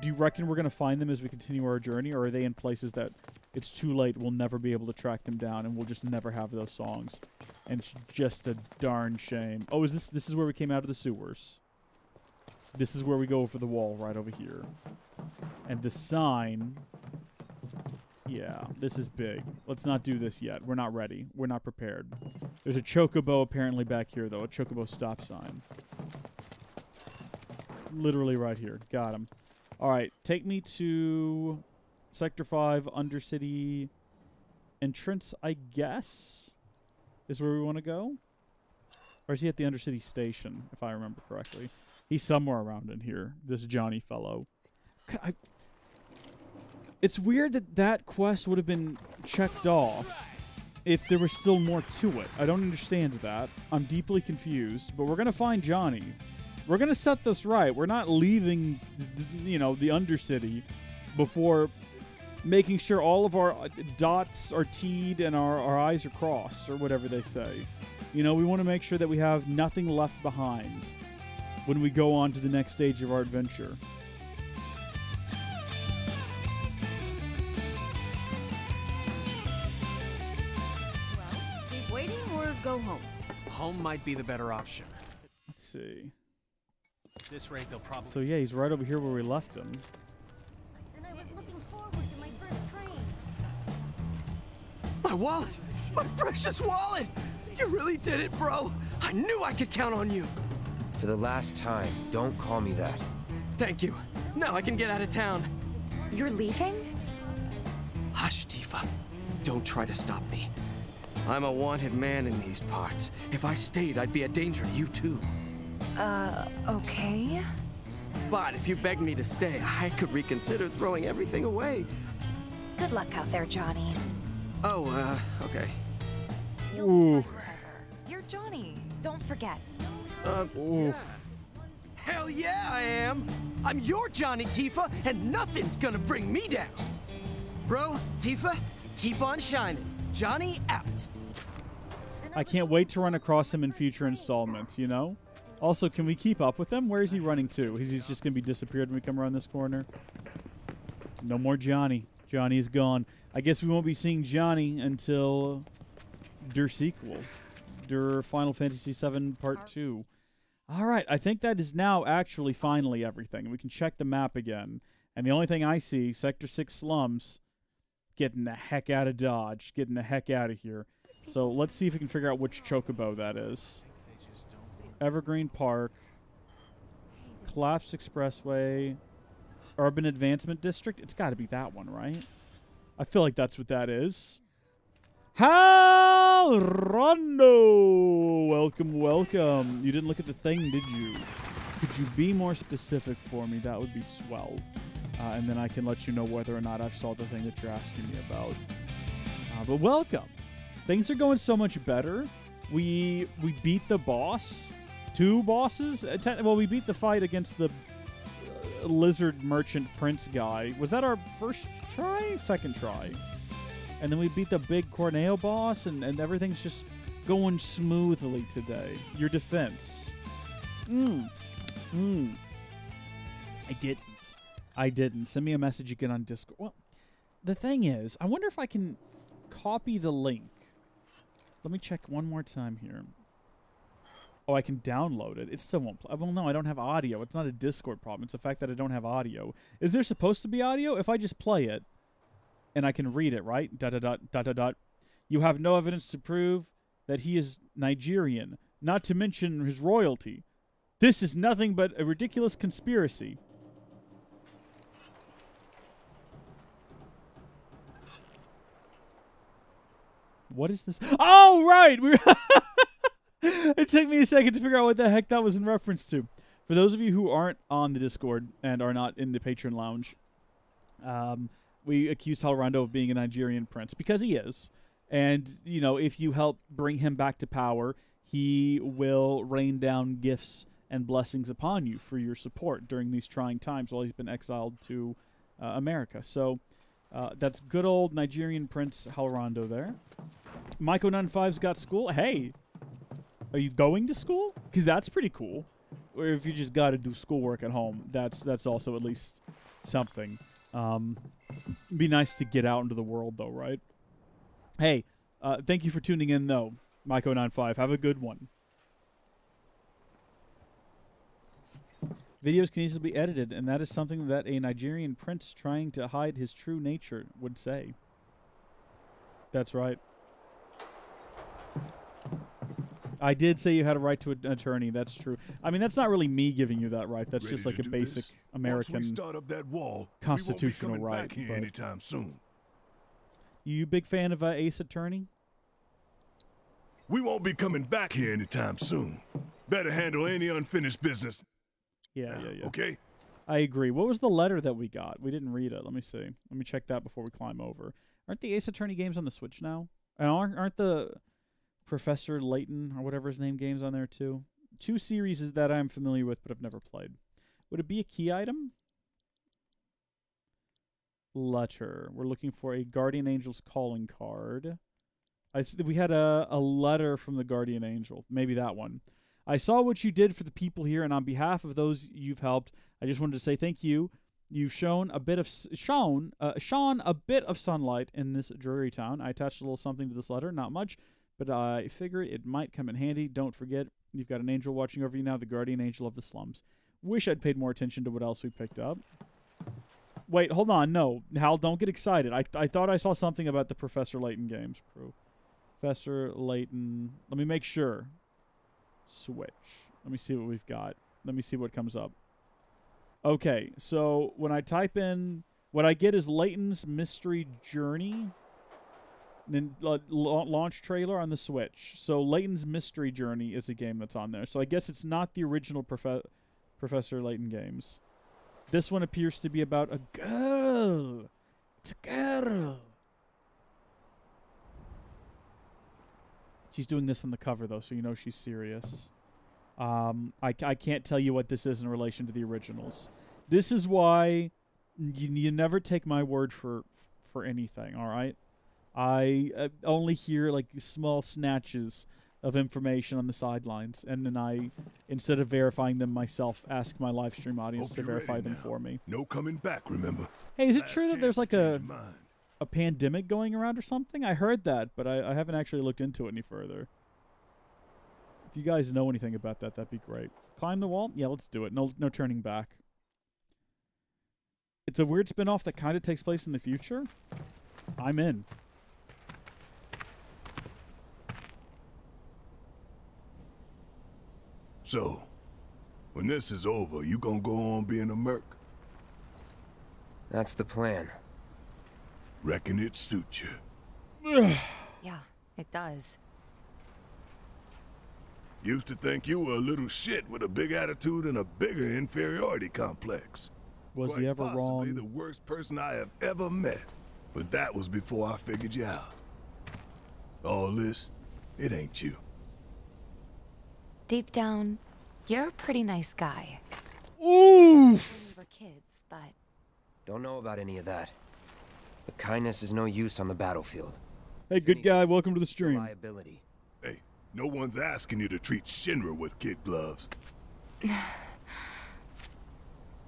Do you reckon we're going to find them as we continue our journey, or are they in places that it's too late, we'll never be able to track them down, and we'll just never have those songs? And it's just a darn shame. Oh, is this, this is where we came out of the sewers. This is where we go over the wall, right over here. And the sign... Yeah, this is big. Let's not do this yet. We're not ready. We're not prepared. There's a chocobo apparently back here, though. A chocobo stop sign. Literally right here. Got him. All right, take me to Sector 5, Undercity entrance, I guess, is where we want to go. Or is he at the Undercity station, if I remember correctly? He's somewhere around in here, this Johnny fellow. I, it's weird that that quest would have been checked off if there was still more to it. I don't understand that. I'm deeply confused, but we're going to find Johnny. We're going to set this right. We're not leaving, you know, the Undercity before making sure all of our uh, dots are teed and our, our I's are crossed, or whatever they say. You know, we want to make sure that we have nothing left behind when we go on to the next stage of our adventure. Go home. Home might be the better option. Let's see. This rate, they'll probably. So yeah, he's right over here where we left him. And I was looking forward to my first train. My wallet! My precious wallet! You really did it, bro! I knew I could count on you! For the last time, don't call me that. Thank you. Now I can get out of town. You're leaving? Hush, Tifa. Don't try to stop me. I'm a wanted man in these parts. If I stayed, I'd be a danger to you too. Uh, okay. But if you begged me to stay, I could reconsider throwing everything away. Good luck out there, Johnny. Oh, uh, okay. Ooh. You're Johnny. Don't forget. Uh, Hell yeah, I am! I'm your Johnny Tifa, and nothing's gonna bring me down! Bro, Tifa, keep on shining. Johnny out. I can't wait to run across him in future installments, you know? Also, can we keep up with him? Where is he running to? Is he just going to be disappeared when we come around this corner? No more Johnny. Johnny is gone. I guess we won't be seeing Johnny until Der sequel. Der Final Fantasy VII Part 2. All right, I think that is now actually finally everything. We can check the map again. And the only thing I see, Sector 6 slums, getting the heck out of Dodge, getting the heck out of here. So let's see if we can figure out which chocobo that is. Evergreen Park, Collapsed Expressway, Urban Advancement District. It's got to be that one, right? I feel like that's what that is. Hal Rondo! Welcome, welcome. You didn't look at the thing, did you? Could you be more specific for me? That would be swell. Uh, and then I can let you know whether or not I've saw the thing that you're asking me about. Uh, but welcome. Things are going so much better. We we beat the boss, two bosses. Uh, well, we beat the fight against the uh, lizard merchant prince guy. Was that our first try? Second try. And then we beat the big Corneo boss, and, and everything's just going smoothly today. Your defense. Mm. Mm. I didn't. I didn't. Send me a message again on Discord. Well, the thing is, I wonder if I can copy the link. Let me check one more time here. Oh, I can download it. It still won't play. Well, no, I don't have audio. It's not a Discord problem. It's the fact that I don't have audio. Is there supposed to be audio? If I just play it and I can read it, right? Dot, dot, dot, dot, dot, dot. You have no evidence to prove that he is Nigerian, not to mention his royalty. This is nothing but a ridiculous conspiracy. What is this? Oh, right. We it took me a second to figure out what the heck that was in reference to. For those of you who aren't on the Discord and are not in the patron lounge, um, we accuse Halrondo of being a Nigerian prince because he is. And, you know, if you help bring him back to power, he will rain down gifts and blessings upon you for your support during these trying times while he's been exiled to uh, America. So uh, that's good old Nigerian Prince Halrondo there. Maiko95's got school. Hey, Are you going to school? Because that's pretty cool. Or if you just got to do schoolwork at home, that's that's also at least something. Um, be nice to get out into the world, though, right? Hey, uh, thank you for tuning in, though, Myco95. Have a good one. Videos can easily be edited, and that is something that a Nigerian prince trying to hide his true nature would say. That's right. I did say you had a right to an attorney. That's true. I mean, that's not really me giving you that right. That's Ready just like a basic this? American Once we start up that wall, constitutional we won't be coming right. Back here anytime soon. You big fan of uh, Ace Attorney? We won't be coming back here anytime soon. Better handle any unfinished business. Yeah, yeah, yeah. Okay. I agree. What was the letter that we got? We didn't read it. Let me see. Let me check that before we climb over. Aren't the Ace Attorney games on the Switch now? And aren't, aren't the Professor Layton or whatever his name games on there too? Two series that I'm familiar with but I've never played. Would it be a key item? Letter. We're looking for a Guardian Angel's calling card. I we had a, a letter from the Guardian Angel. Maybe that one. I saw what you did for the people here, and on behalf of those you've helped, I just wanted to say thank you. You've shown a bit of shown uh, shone a bit of sunlight in this dreary town. I attached a little something to this letter, not much, but I figured it might come in handy. Don't forget, you've got an angel watching over you now, the guardian angel of the slums. Wish I'd paid more attention to what else we picked up. Wait, hold on. No, Hal, don't get excited. I I thought I saw something about the Professor Layton games. Professor Layton. Let me make sure. Switch. Let me see what we've got. Let me see what comes up. Okay, so when I type in, what I get is Layton's Mystery Journey. Then la- la- launch trailer on the Switch. So Layton's Mystery Journey is a game that's on there. So I guess it's not the original Profe- Professor Layton games. This one appears to be about a girl. It's a girl. She's doing this on the cover though, so you know she's serious. Um, I, I can't tell you what this is in relation to the originals. This is why you, you never take my word for for anything. All right, I uh, only hear like small snatches of information on the sidelines, and then I, instead of verifying them myself, ask my live stream audience to verify them now. for me. No coming back, remember? Hey, is it Last true that there's like a a pandemic going around or something? I heard that, but I, I haven't actually looked into it any further. If you guys know anything about that, that'd be great. Climb the wall? Yeah, let's do it. No, no turning back. It's a weird spin-off that kind of takes place in the future. I'm in. So, when this is over, you gonna go on being a merc? That's the plan. Reckon it suits you. Yeah, it does. Used to think you were a little shit with a big attitude and a bigger inferiority complex. Was Quite he ever wrong? possibly wrong? the worst person I have ever met. But that was before I figured you out. All this, it ain't you. Deep down, you're a pretty nice guy. Oof! We were kids, but Don't know about any of that. But kindness is no use on the battlefield. Hey, good guy, welcome to the stream. liability. Hey, no one's asking you to treat Shinra with kid gloves.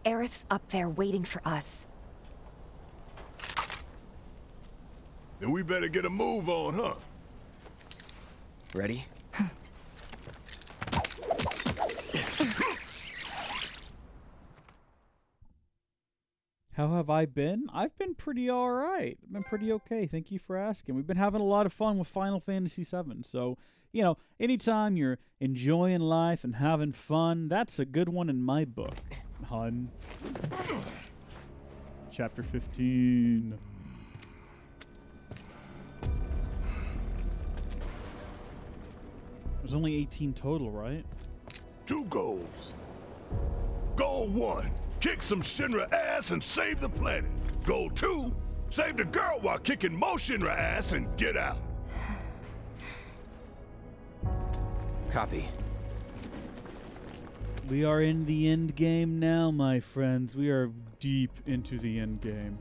Aerith's up there waiting for us. Then we better get a move on, huh? Ready? How have I been? I've been pretty all right. I've been pretty okay. Thank you for asking. We've been having a lot of fun with Final Fantasy VII. So, you know, anytime you're enjoying life and having fun, that's a good one in my book, hun. Chapter 15. There's only 18 total, right? Two goals. Goal one, kick some Shinra ass and save the planet. Goal two, save the girl while kicking more Shinra ass and get out. Copy. We are in the end game now, my friends. We are deep into the end game.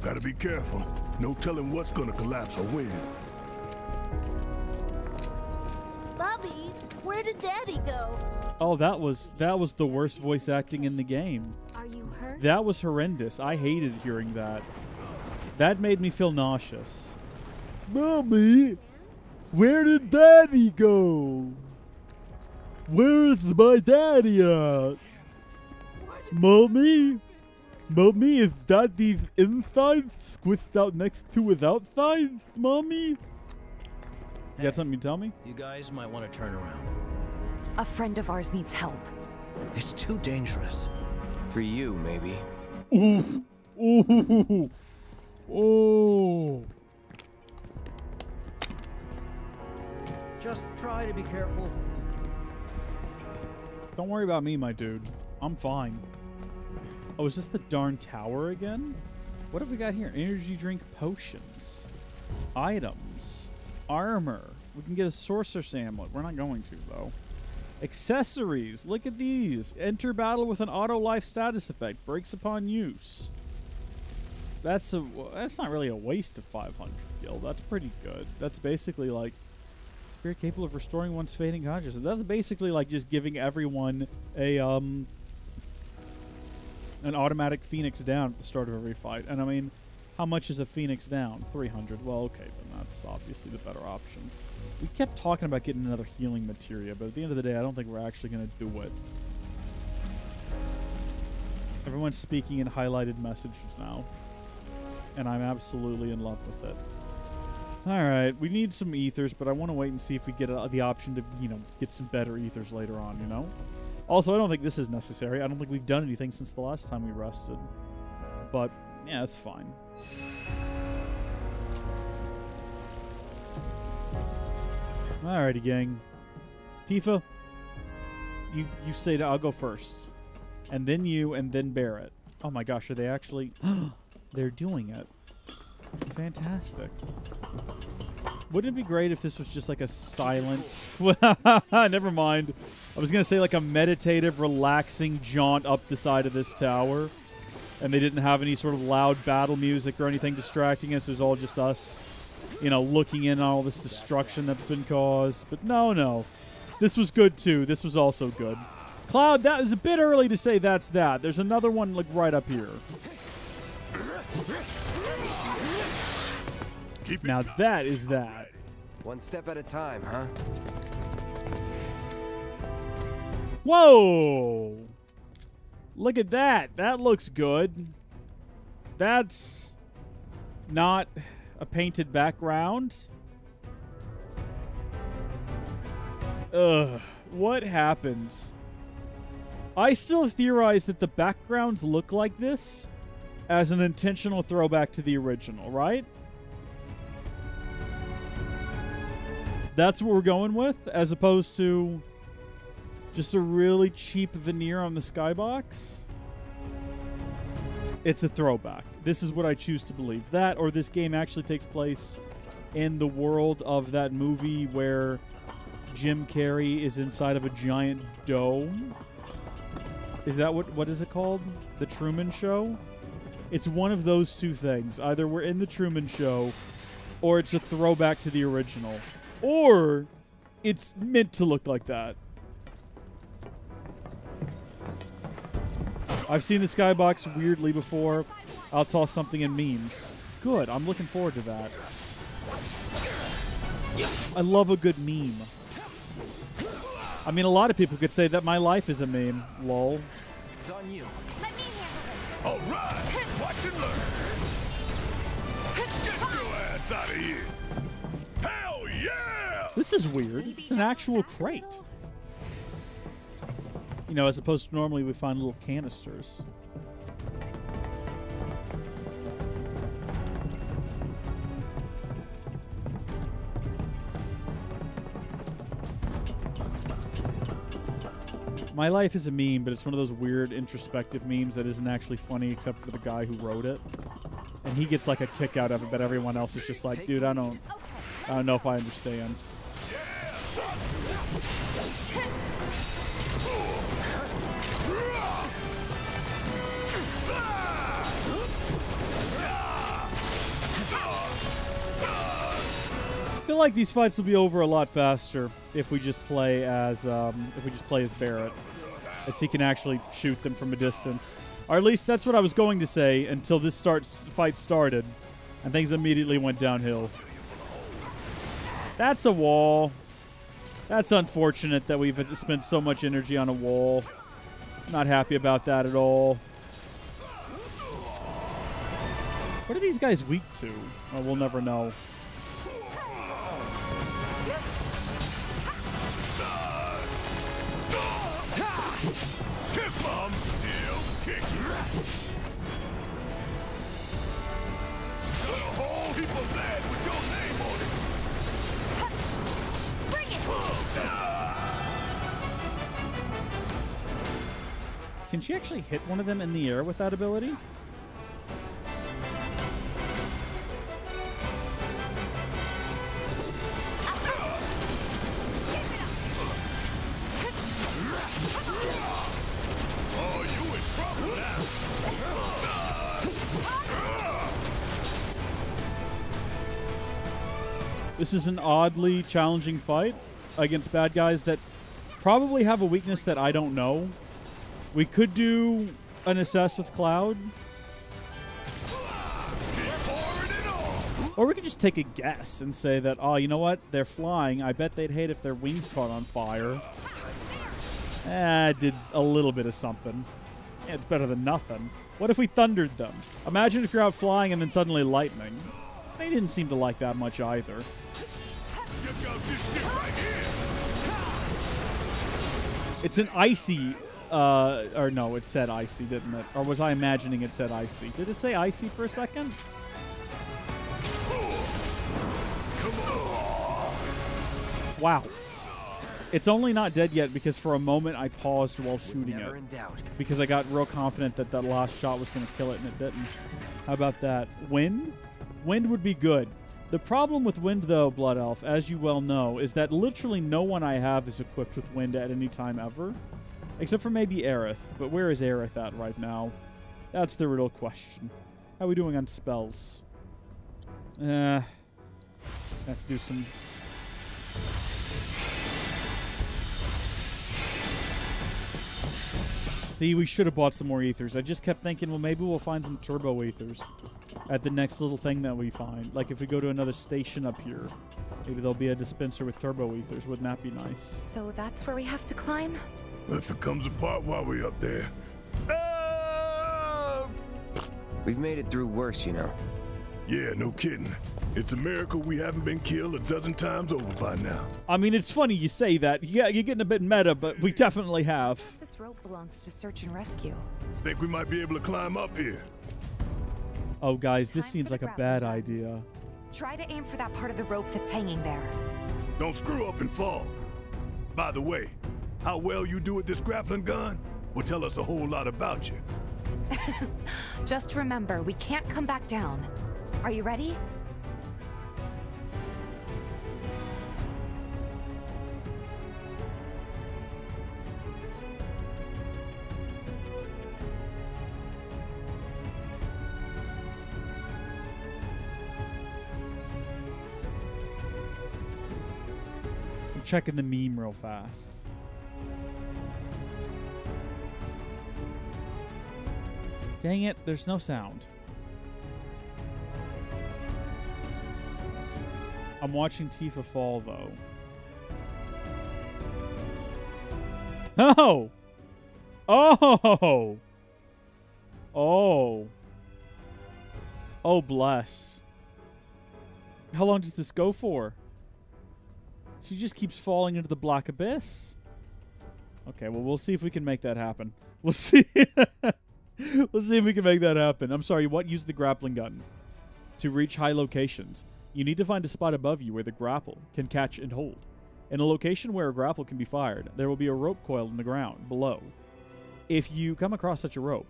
Gotta be careful. No telling what's gonna collapse or when. Where did Daddy go? Oh, that was that was the worst voice acting in the game. Are you hurt? That was horrendous. I hated hearing that. That made me feel nauseous. Mommy, where did Daddy go? Where's my daddy at? Mommy? Mommy, is Daddy's insides squished out next to his outsides, Mommy? You got something you tell me? You guys might want to turn around. A friend of ours needs help. It's too dangerous. For you, maybe. Ooh. Ooh. Oh. Just try to be careful. Don't worry about me, my dude. I'm fine. Oh, is this the darn tower again? What have we got here? Energy drink potions. Items. Armor. We can get a sorcerer's amulet. We're not going to, though. Accessories. Look at these. Enter battle with an auto life status effect. Breaks upon use. That's a that's not really a waste of 500 gil. That's pretty good. That's basically like spirit capable of restoring one's fading consciousness. That's basically like just giving everyone a um an automatic phoenix down at the start of every fight. And I mean, how much is a phoenix down? 300. Well, okay, then that's obviously the better option. We kept talking about getting another healing materia, but at the end of the day, I don't think we're actually going to do it. Everyone's speaking in highlighted messages now. And I'm absolutely in love with it. Alright, we need some ethers, but I want to wait and see if we get uh, the option to, you know, get some better ethers later on, you know? Also, I don't think this is necessary. I don't think we've done anything since the last time we rested. But, yeah, it's fine. Alrighty, gang. Tifa, you you say that I'll go first, and then you, and then Barret. Oh my gosh, are they actually? They're doing it. Fantastic. Wouldn't it be great if this was just like a silent? Never mind. I was gonna say like a meditative, relaxing jaunt up the side of this tower, and they didn't have any sort of loud battle music or anything distracting us. It was all just us, you know, looking in on all this destruction that's been caused. But no, no, this was good too. This was also good. Cloud, that is a bit early to say that's that. There's another one like right up here. Now that is that. One step at a time, huh? Whoa! Look at that. That looks good. That's not a painted background. Ugh. What happens? I still theorize that the backgrounds look like this as an intentional throwback to the original, right? That's what we're going with, as opposed to just a really cheap veneer on the skybox. It's a throwback. This is what I choose to believe. That, or this game actually takes place in the world of that movie where Jim Carrey is inside of a giant dome. Is that what what is it called? The Truman Show? It's one of those two things. Either we're in the Truman Show or it's a throwback to the original. Or it's meant to look like that. I've seen the skybox weirdly before. I'll toss something in memes. Good. I'm looking forward to that. I love a good meme. I mean, a lot of people could say that my life is a meme. Lol. It's on you. All right, watch and learn. Get your ass out of here. Hell yeah! This is weird. It's an actual crate. You know, as opposed to normally we find little canisters. My life is a meme, but it's one of those weird introspective memes that isn't actually funny except for the guy who wrote it. And he gets like a kick out of it, but everyone else is just like, dude, I don't I don't know if I understand. Feel like these fights will be over a lot faster if we just play as um, if we just play as Barret, as he can actually shoot them from a distance. Or at least that's what I was going to say until this starts fight started, and things immediately went downhill. That's a wall. That's unfortunate that we've spent so much energy on a wall. Not happy about that at all. What are these guys weak to? Well, we'll never know. Can she actually hit one of them in the air with that ability? This is an oddly challenging fight against bad guys that probably have a weakness that I don't know. We could do an assess with Cloud. Or we could just take a guess and say that, oh, you know what? They're flying. I bet they'd hate if their wings caught on fire. Eh, did a little bit of something. Yeah, it's better than nothing. What if we thundered them? Imagine if you're out flying and then suddenly lightning. They didn't seem to like that much either. It's an icy, uh, or no, it said icy, didn't it? Or was I imagining it said icy? Did it say icy for a second? Wow. It's only not dead yet because for a moment I paused while shooting it. doubt. Because I got real confident that that last shot was going to kill it and it didn't. How about that? Wind? Wind would be good. The problem with wind, though, Blood Elf, as you well know, is that literally no one I have is equipped with wind at any time ever. Except for maybe Aerith. But where is Aerith at right now? That's the real question. How are we doing on spells? Uh, have to do some See, we should have bought some more ethers. I just kept thinking, well, maybe we'll find some turbo ethers at the next little thing that we find. Like if we go to another station up here, maybe there'll be a dispenser with turbo ethers. Wouldn't that be nice? So that's where we have to climb? If it comes apart while we're up there. We've made it through worse, you know. Yeah, no kidding. It's a miracle we haven't been killed a dozen times over by now. I mean, it's funny you say that. Yeah, you're getting a bit meta, but we definitely have. This rope belongs to search and rescue. Think we might be able to climb up here. Oh, guys, this seems like a bad idea. Try to aim for that part of the rope that's hanging there. Don't screw up and fall. By the way, how well you do with this grappling gun will tell us a whole lot about you. Just remember, we can't come back down. Are you ready? Checking the meme real fast. Dang it, there's no sound. I'm watching Tifa fall though. Oh! Oh! Oh. Oh, bless. How long does this go for? She just keeps falling into the black abyss. Okay, well, we'll see if we can make that happen. We'll see. we'll see if we can make that happen. I'm sorry, what? Use the grappling gun to reach high locations. You need to find a spot above you where the grapple can catch and hold. In a location where a grapple can be fired, there will be a rope coiled in the ground below. If you come across such a rope,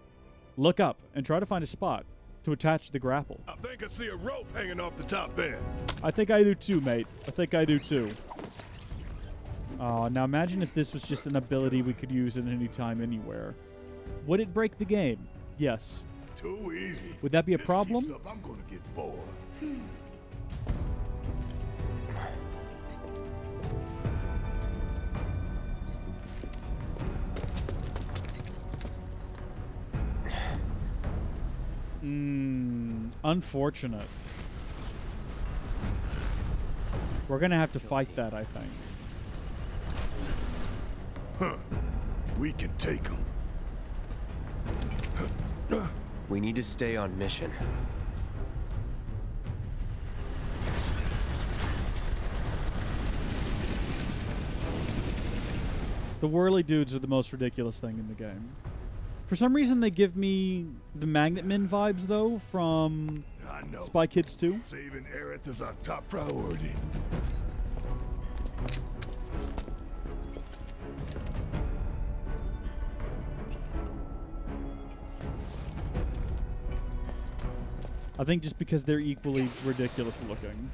look up and try to find a spot to attach the grapple. I think I see a rope hanging off the top there. I think I do too, mate. I think I do too. Oh, now imagine if this was just an ability we could use at any time, anywhere. Would it break the game? Yes. Too easy. Would that be a This problem? keeps up, I'm gonna get bored. Hmm. Mm, unfortunate. We're gonna have to fight that, I think. Huh. We can take them. We need to stay on mission. The whirly dudes are the most ridiculous thing in the game. For some reason, they give me the Magnet Men vibes, though, from Spy Kids 2. Saving Aerith is our top priority. I think just because they're equally ridiculous looking.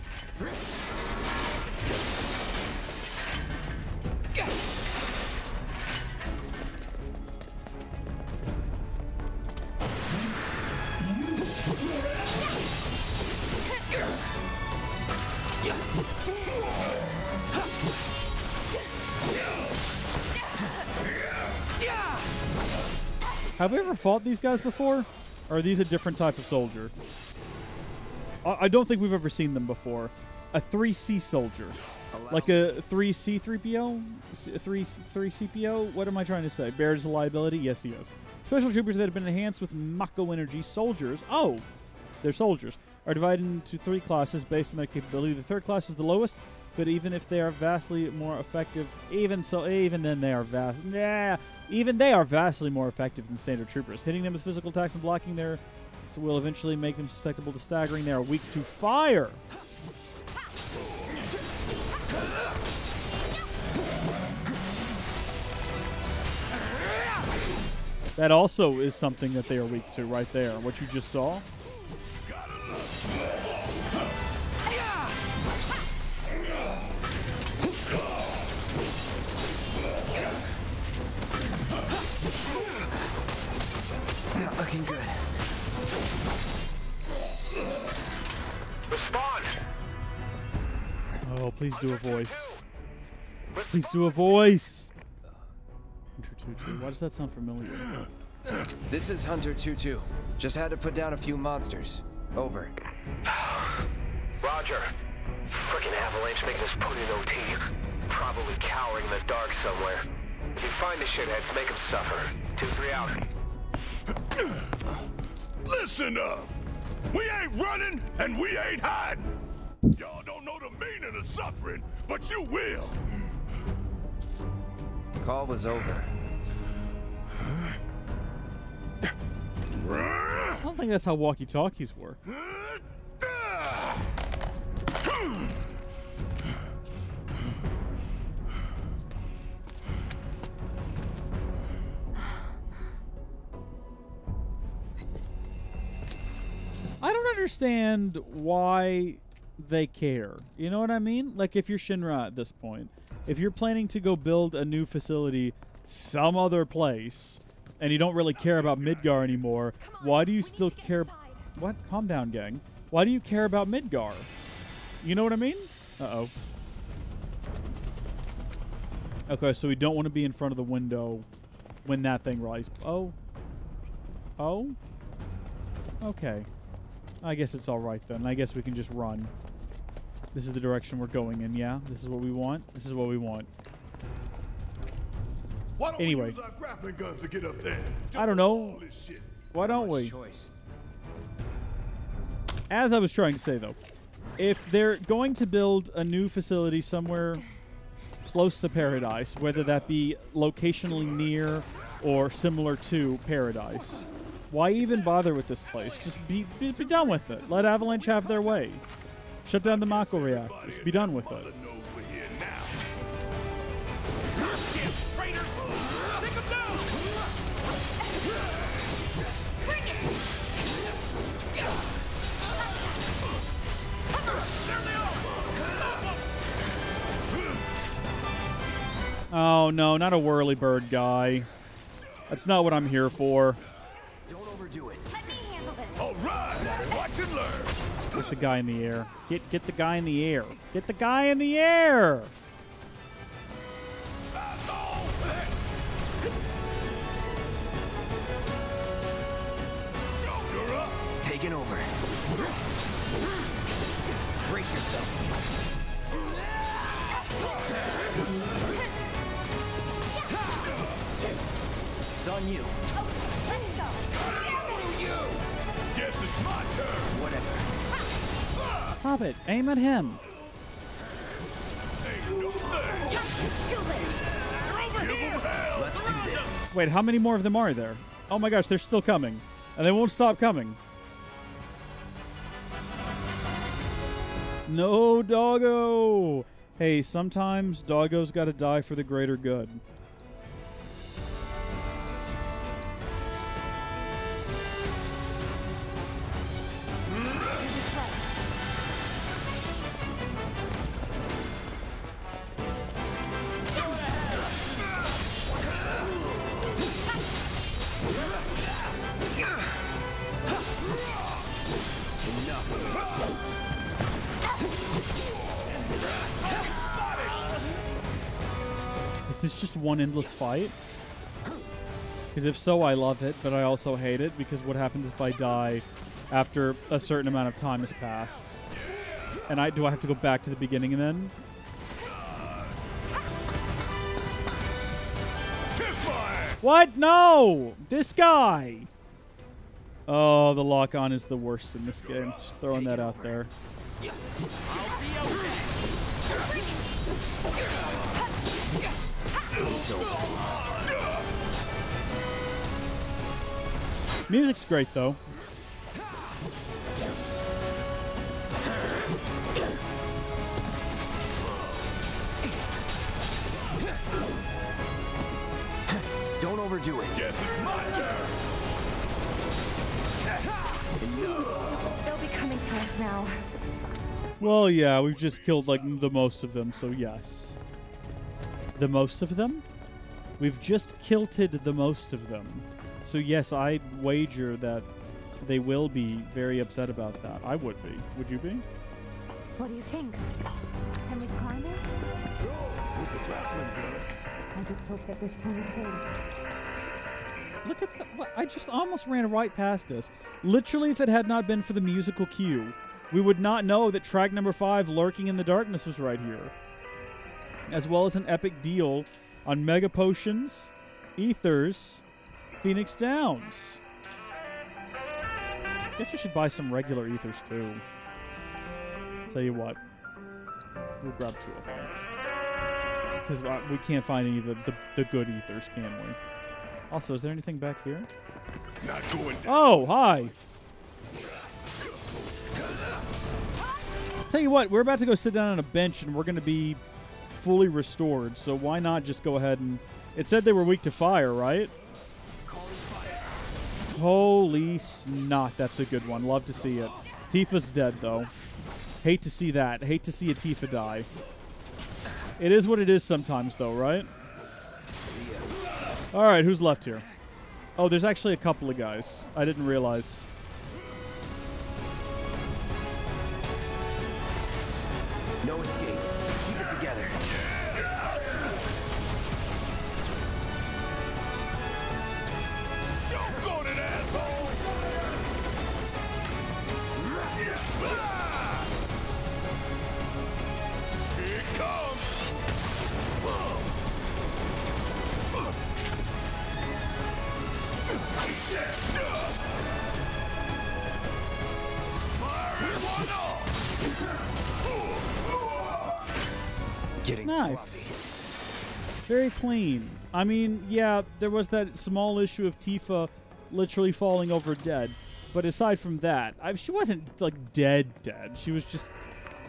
Have we ever fought these guys before? Or are these a different type of soldier? I don't think we've ever seen them before. A 3C soldier. Like a 3C3PO? 3, 3CPO? What am I trying to say? Bears a liability? Yes, he is. Special troopers that have been enhanced with Mako energy soldiers. Oh, they're soldiers. Are divided into three classes based on their capability. The third class is the lowest, but even if they are vastly more effective, even so, even then they are vast. Yeah, even they are vastly more effective than standard troopers. Hitting them with physical attacks and blocking their so will eventually make them susceptible to staggering. They are weak to fire. That also is something that they are weak to right there. What you just saw. Please do a voice. Please do a voice. Hunter 2-2. Why does that sound familiar? This is Hunter 2-2. Just had to put down a few monsters. Over. Roger. Frickin' Avalanche making us put in OT. Probably cowering in the dark somewhere. If you find the shitheads, make them suffer. 2-3 out. Listen up! We ain't running and we ain't hiding! Y'all don't know the meaning of suffering, but you will! Call was over. I don't think that's how walkie-talkies work. I don't understand why they care. You know what I mean? Like if you're Shinra at this point, if you're planning to go build a new facility some other place and you don't really care about Midgar anymore, why do you still care What? Calm down, gang. Why do you care about Midgar? You know what I mean? Uh-oh. Okay, so we don't want to be in front of the window when that thing rises. Oh. Oh? Okay. I guess it's all right then. I guess we can just run. This is the direction we're going in, yeah? This is what we want? This is what we want. Why don't Anyway. we use our grappling guns to get up there? I don't know. Why don't we? As I was trying to say, though, if they're going to build a new facility somewhere close to Paradise, whether that be locationally near or similar to Paradise, why even bother with this place? Just be, be, be done with it. Let Avalanche have their way. Shut down the Mako reactors. Be done with it. Oh no, not a whirly bird guy. That's not what I'm here for. Where's the guy in the air? Get get the guy in the air. Get the guy in the air. taking over. Brace yourself. It's on you. Stop it. Aim at him. Wait, how many more of them are there? Oh my gosh, they're still coming. And they won't stop coming. No, doggo! Hey, sometimes doggo's gotta die for the greater good. Endless fight? Because if so, I love it, but I also hate it because what happens if I die after a certain amount of time has passed? And I do I have to go back to the beginning then? What? No! This guy! Oh, the lock on is the worst in this game. Just throwing that out there. Music's great though. Don't overdo it. Guess it's my turn. They'll be coming for us now. Well, yeah, we've just killed like the most of them, so yes. The most of them? We've just kilted the most of them. So yes, I wager that they will be very upset about that. I would be. Would you be? What do you think? Can we climb it? Sure. I just hope that this time it pays. Look at the, I just almost ran right past this. Literally, if it had not been for the musical cue, we would not know that track number five, Lurking in the Darkness, was right here. As well as an epic deal on Mega Potions, Ethers, Phoenix Downs. Guess we should buy some regular Ethers too. Tell you what, we'll grab two of them. Because uh, we can't find any of the, the, the good Ethers, can we? Also, is there anything back here? Not going down. Oh, hi. Tell you what, we're about to go sit down on a bench and we're going to be fully restored. So why not just go ahead and. It said they were weak to fire, right? Holy snot, that's a good one. Love to see it. Tifa's dead, though. Hate to see that. Hate to see a Tifa die. It is what it is sometimes, though, right? All right, who's left here? Oh, there's actually a couple of guys. I didn't realize. I mean, yeah, there was that small issue of Tifa literally falling over dead. But aside from that, I, she wasn't like dead dead. She was just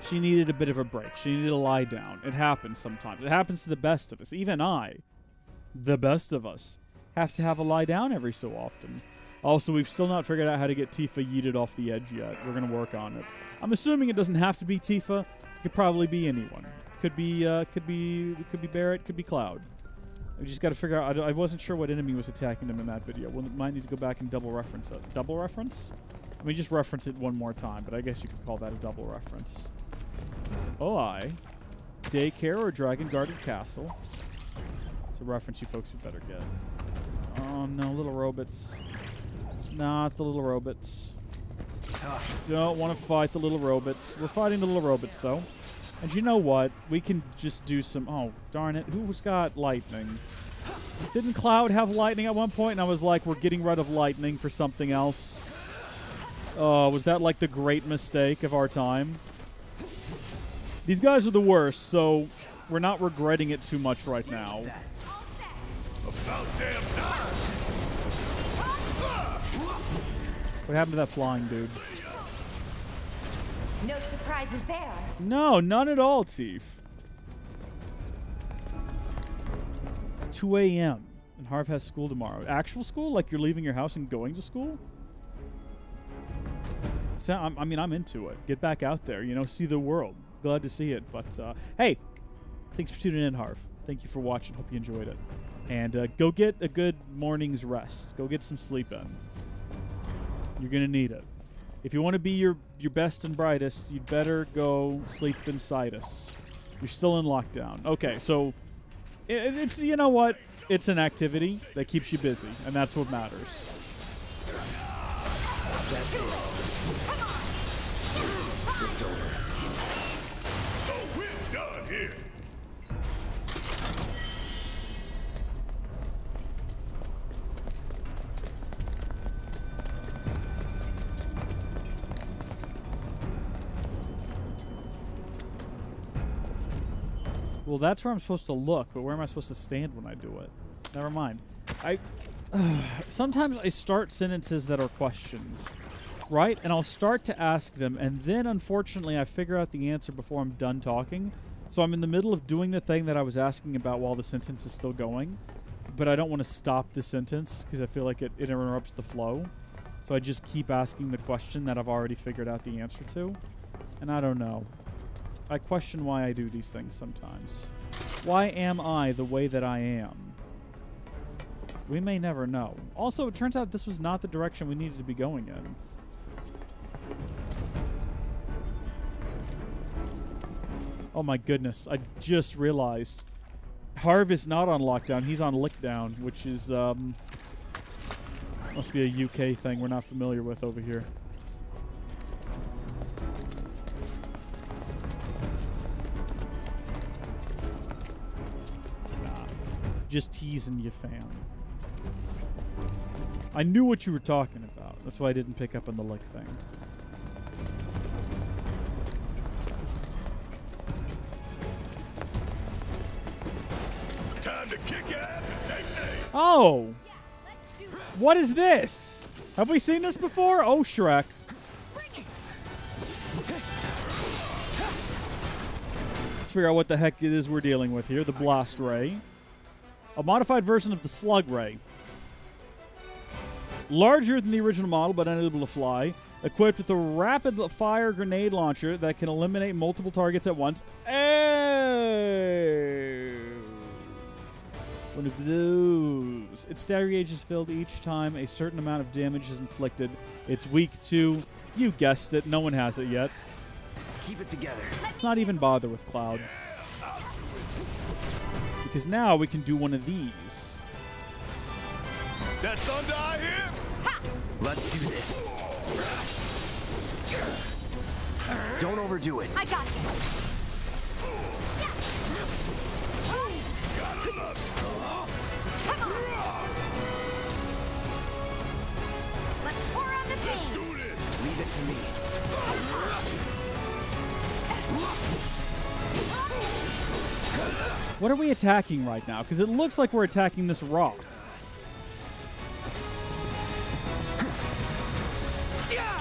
she needed a bit of a break. She needed to lie down. It happens sometimes. It happens to the best of us. Even I, the best of us, have to have a lie down every so often. Also, we've still not figured out how to get Tifa yeeted off the edge yet. We're gonna work on it. I'm assuming it doesn't have to be Tifa. It could probably be anyone. Could be, uh, could be, could be Barret. Could be Cloud. We just got to figure out. I, I wasn't sure what enemy was attacking them in that video. We might need to go back and double reference it. Double reference? Let me just reference it one more time, but I guess you could call that a double reference. Oh, I. Daycare or Dragon Guarded Castle. It's a reference you folks would better get. Oh no, little robots. Not the little robots. Don't want to fight the little robots. We're fighting the little robots, though. And you know what? We can just do some... Oh, darn it. Who's got lightning? Didn't Cloud have lightning at one point? And I was like, we're getting rid of lightning for something else. Uh, was that like the great mistake of our time? These guys are the worst, so we're not regretting it too much right now. About damn time. What happened to that flying dude? No surprises there. No, none at all, Tief. It's 2 a.m. and Harv has school tomorrow. Actual school? Like you're leaving your house and going to school? So, I mean, I'm into it. Get back out there, you know, see the world. Glad to see it. But uh, hey, thanks for tuning in, Harv. Thank you for watching. Hope you enjoyed it. And uh, go get a good morning's rest. Go get some sleep in. You're gonna need it. If you want to be your your best and brightest, you'd better go sleep inside us. You're still in lockdown. Okay, so it, it's you know what? It's an activity that keeps you busy, and that's what matters. Well, that's where I'm supposed to look, but where am I supposed to stand when I do it? Never mind. I sometimes I start sentences that are questions, right? And I'll start to ask them, and then unfortunately I figure out the answer before I'm done talking. So I'm in the middle of doing the thing that I was asking about while the sentence is still going, but I don't want to stop the sentence because I feel like it, it interrupts the flow. So I just keep asking the question that I've already figured out the answer to, and I don't know. I question why I do these things sometimes. Why am I the way that I am? We may never know. Also, it turns out this was not the direction we needed to be going in. Oh my goodness, I just realized. Harv is not on lockdown, he's on lickdown, which is, um... Must be a UK thing we're not familiar with over here. Just teasing you, fam. I knew what you were talking about. That's why I didn't pick up on the lick thing. Time to kick ass and take names. Oh! What is this? Have we seen this before? Oh, Shrek. Let's figure out what the heck it is we're dealing with here. The Blast Ray. A modified version of the Slug Ray. Larger than the original model, but unable to fly. Equipped with a rapid fire grenade launcher that can eliminate multiple targets at once. Oh. One of those. Its stagger gauge is filled each time a certain amount of damage is inflicted. It's weak to, you guessed it, no one has it yet. Keep it together. Let's not even bother with Cloud. Because now we can do one of these. That thunder I hear? Let's do this. Don't overdo it. I got this. Come What are we attacking right now? Because it looks like we're attacking this rock.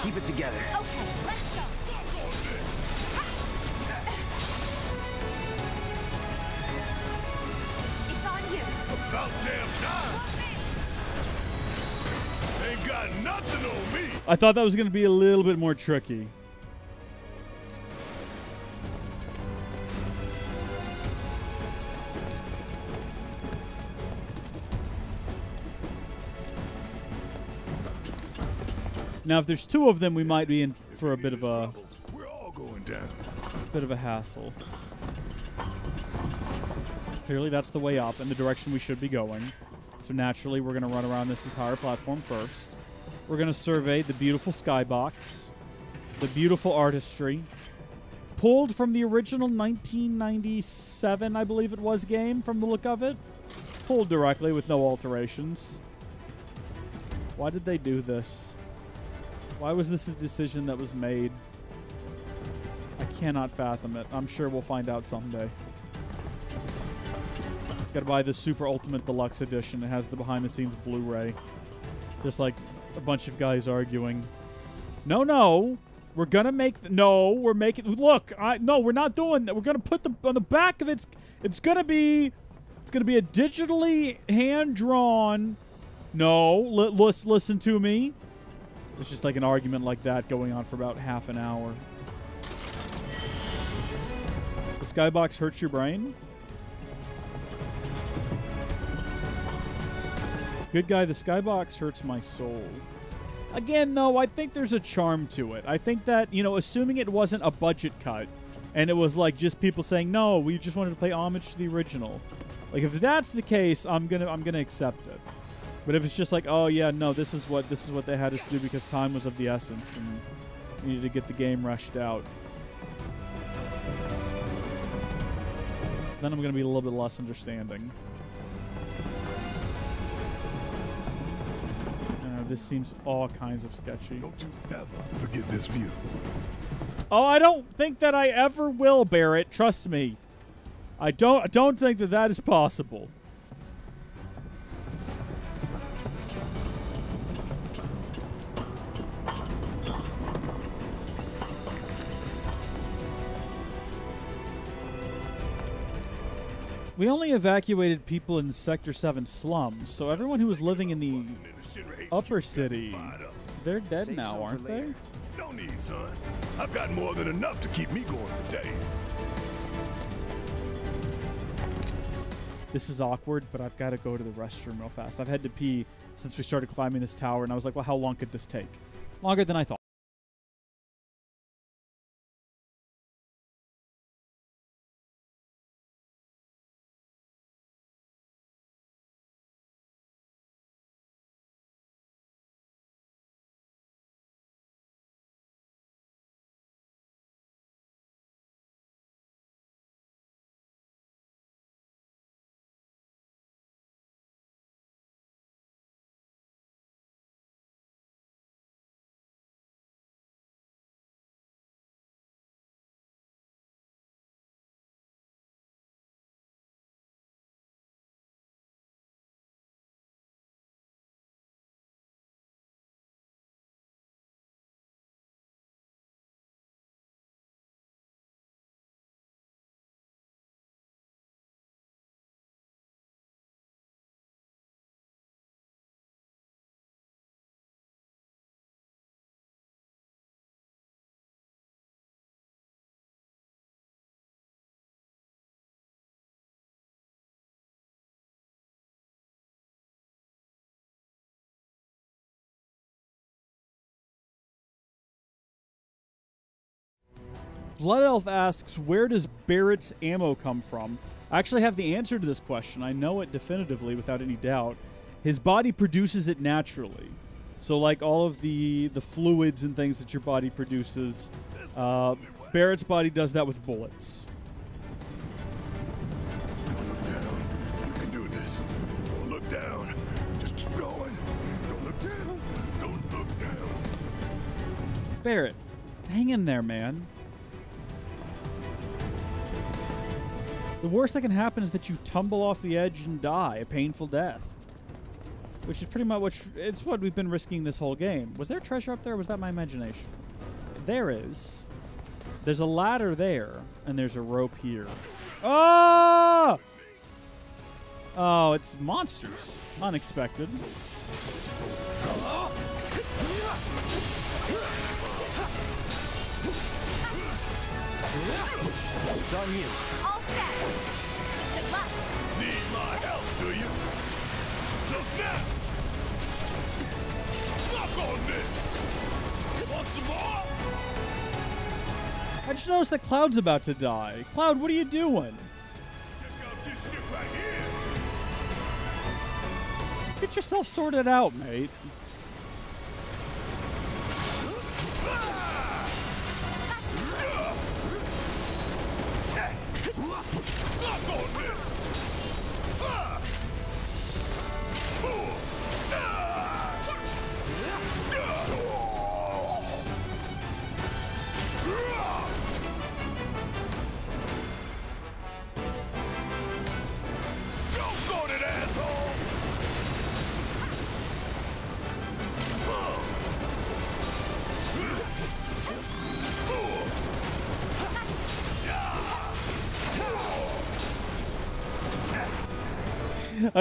Keep it together. Okay, let's go. It's on you. About damn time. Ain't got nothing on me. I thought that was going to be a little bit more tricky. Now, if there's two of them, we might be in for a bit of a bit of a hassle. So clearly, that's the way up and the direction we should be going. So naturally, we're going to run around this entire platform first. We're going to survey the beautiful skybox. the beautiful artistry. Pulled from the original 1997, I believe it was, game from the look of it. Pulled directly with no alterations. Why did they do this? Why was this a decision that was made? I cannot fathom it. I'm sure we'll find out someday. Gotta buy the Super Ultimate Deluxe Edition. It has the behind the scenes Blu ray. Just like a bunch of guys arguing. No, no. We're gonna make no. We're making look. I no. We're not doing that. We're gonna put the on the back of it. It's gonna be. It's gonna be a digitally hand drawn. No, lis- listen to me. It's just like an argument like that going on for about half an hour. The skybox hurts your brain. Good guy, the skybox hurts my soul. Again, though, I think there's a charm to it. I think that, you know, assuming it wasn't a budget cut and it was like just people saying, "No, we just wanted to pay homage to the original." Like if that's the case, I'm going to I'm going to accept it. But if it's just like, "Oh yeah, no, this is what this is what they had us do because time was of the essence and we needed to get the game rushed out." Then I'm going to be a little bit less understanding. Uh, this seems all kinds of sketchy. Don't you ever forget this view. Oh, I don't think that I ever will, Barret. Trust me. I don't. I don't think that that is possible. We only evacuated people in Sector 7 slums, so everyone who was living in the upper city, they're dead Save now, aren't they? No need, son. I've got more than enough to keep me going for days. This is awkward, but I've got to go to the restroom real fast. I've had to pee since we started climbing this tower, and I was like, well, how long could this take? Longer than I thought. Blood Elf asks, where does Barret's ammo come from? I actually have the answer to this question. I know it definitively without any doubt. His body produces it naturally. So, like all of the, the fluids and things that your body produces, uh, Barret's body does that with bullets. You can do this. Don't look down. Just keep going. Don't look down. Don't look down. Barret, hang in there, man. The worst that can happen is that you tumble off the edge and die a painful death. Which is pretty much what it's what we've been risking this whole game. Was there treasure up there? Was that my imagination? There is. There's a ladder there, and there's a rope here. Oh! Oh, it's monsters. Unexpected. It's on you. I just noticed that Cloud's about to die. Cloud, what are you doing? Get yourself sorted out, mate.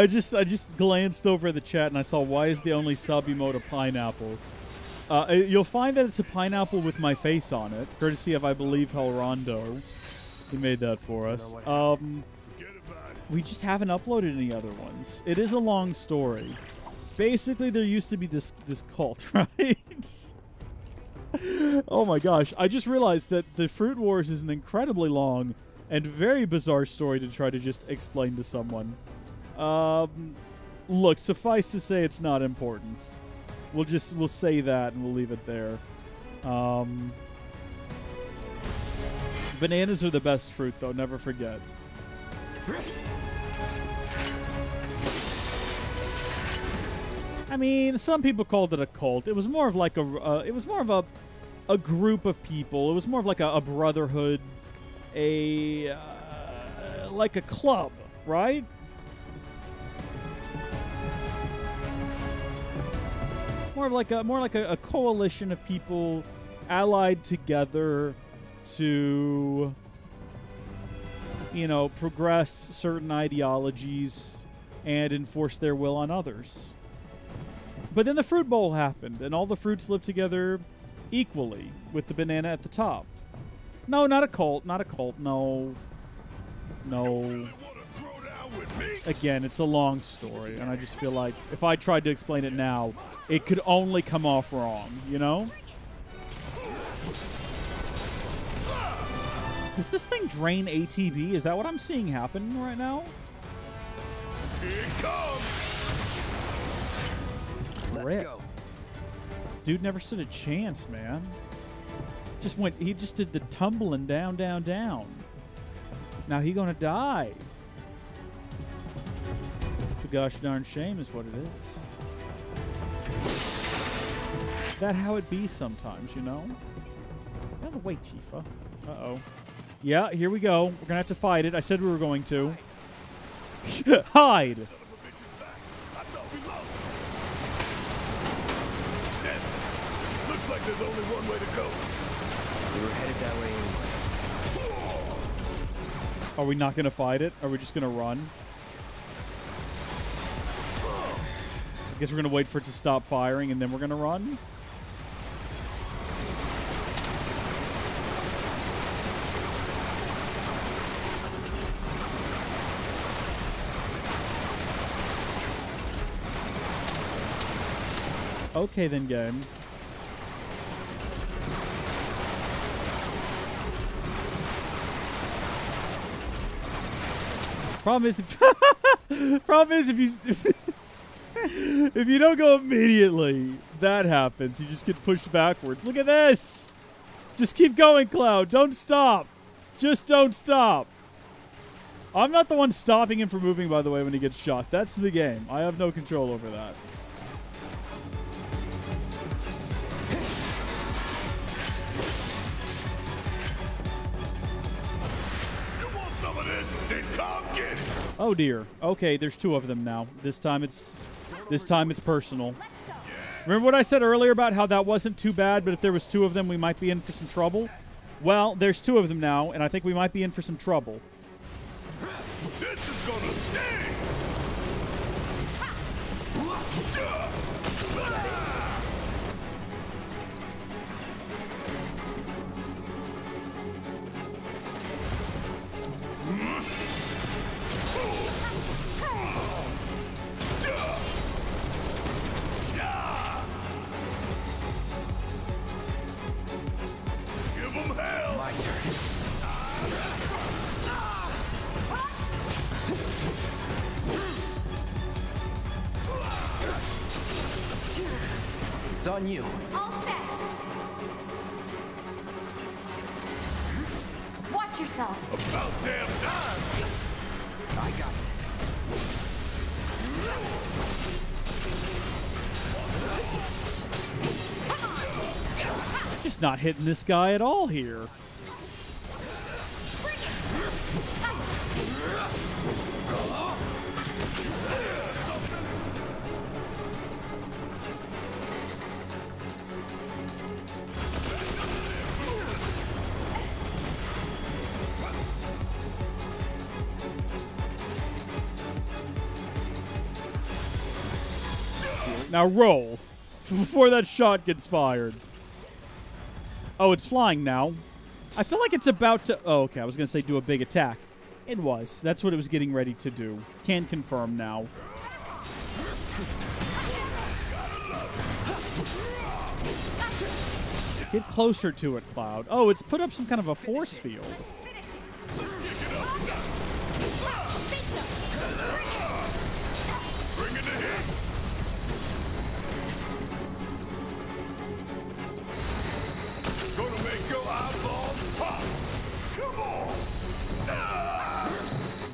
I just I just glanced over the chat and I saw why is the only sub emote a pineapple. Uh, you'll find that it's a pineapple with my face on it, courtesy of I believe Helrondo. He made that for us. Um, we just haven't uploaded any other ones. It is a long story. Basically, there used to be this this cult, right? oh my gosh! I just realized that the Fruit Wars is an incredibly long and very bizarre story to try to just explain to someone. Um, look, suffice to say, it's not important. We'll just we'll say that and we'll leave it there. Um, bananas are the best fruit, though. Never forget. I mean, some people called it a cult. It was more of like a. Uh, it was more of a, a group of people. It was more of like a, a brotherhood, a uh, like a club, right? More of like a more like a, a coalition of people allied together to you know progress certain ideologies and enforce their will on others. But then the fruit bowl happened, and all the fruits lived together equally, with the banana at the top. No, not a cult, not a cult. No, no. Again, it's a long story, and I just feel like if I tried to explain it now, it could only come off wrong, you know? Does this thing drain ATB? Is that what I'm seeing happen right now? Here it comes. Let's Rip. go. Dude never stood a chance, man. Just went. He just did the tumbling down, down, down. Now he gonna die. It's a gosh darn shame, is what it is. That how it be sometimes, you know. Get out of the way, Tifa. Uh oh. Yeah, here we go. We're gonna have to fight it. I said we were going to. Hide. Looks like there's only one way to go. We were headed that way anyway. Are we not gonna fight it? Are we just gonna run? Guess we're gonna wait for it to stop firing and then we're gonna run. Okay then, game. Problem is, problem is if you if, you don't go immediately, that happens. You just get pushed backwards. Look at this. Just keep going, Cloud. Don't stop. Just don't stop. I'm not the one stopping him from moving, by the way, when he gets shot. That's the game. I have no control over that. Some of this, then come get it. Oh dear. Okay, there's two of them now. This time it's this time it's personal. Remember what I said earlier about how that wasn't too bad, but if there was two of them, we might be in for some trouble? Well, there's two of them now, and I think we might be in for some trouble. On you. All set. Watch yourself. About damn time. I got this. Just not hitting this guy at all here. Now roll before that shot gets fired. Oh, it's flying now. I feel like it's about to. Oh, okay. I was gonna say do a big attack. It was. That's what it was getting ready to do. Can confirm now. Get closer to it, Cloud. Oh, it's put up some kind of a force field.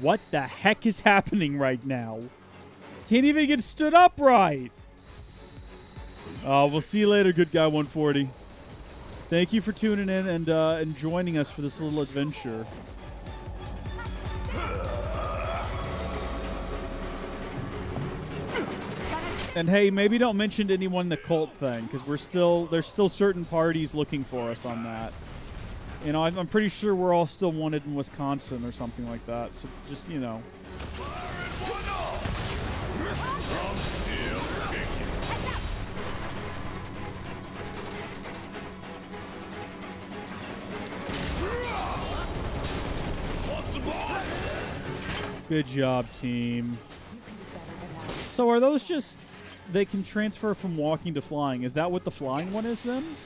What the heck is happening right now? Can't even get stood upright. Uh, we'll see you later, good guy 140. Thank you for tuning in and uh, and joining us for this little adventure. And hey, maybe don't mention to anyone the cult thing because we're still there's still certain parties looking for us on that. You know, I'm pretty sure we're all still wanted in Wisconsin or something like that. So just you know. Good job, team. So are those just they can transfer from walking to flying? Is that what the flying one is then?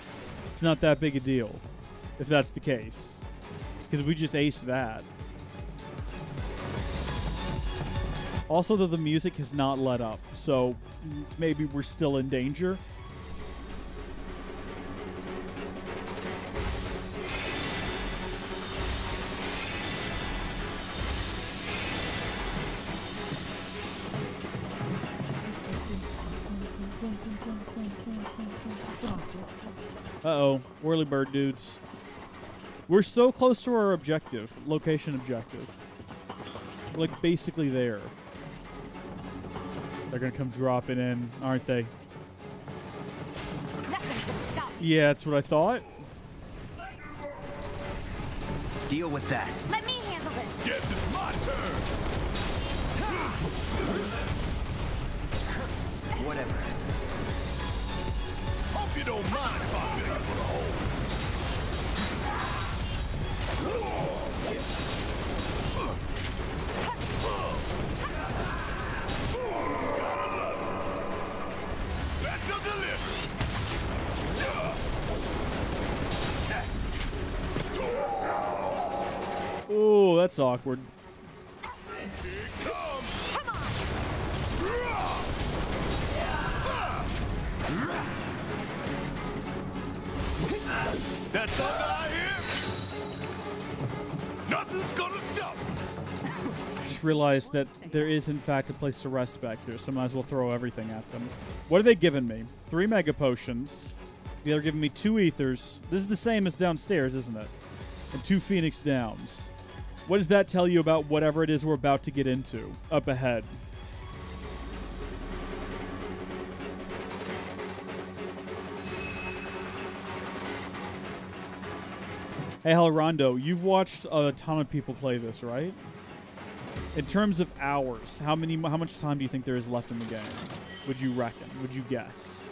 It's not that big a deal if that's the case. Because we just aced that. Also, though, the music has not let up, so maybe we're still in danger. Uh-oh. Whirly bird dudes. We're so close to our objective. Location objective. We're like basically there. They're gonna come dropping in, aren't they? Nothing's gonna stop. Yeah, that's what I thought. Deal with that. Let me handle this. Yes, it's my turn. Whatever. Hope you don't mind if I fill you for the hole. Ooh, that's awkward. That Realized that there is, in fact, a place to rest back here, so might as well throw everything at them. What are they giving me? Three mega potions. They're giving me two ethers. This is the same as downstairs, isn't it? And two phoenix downs. What does that tell you about whatever it is we're about to get into up ahead? Hey, Rondo, you've watched a ton of people play this, right? In terms of hours, how many, how much time do you think there is left in the game? Would you reckon? Would you guess?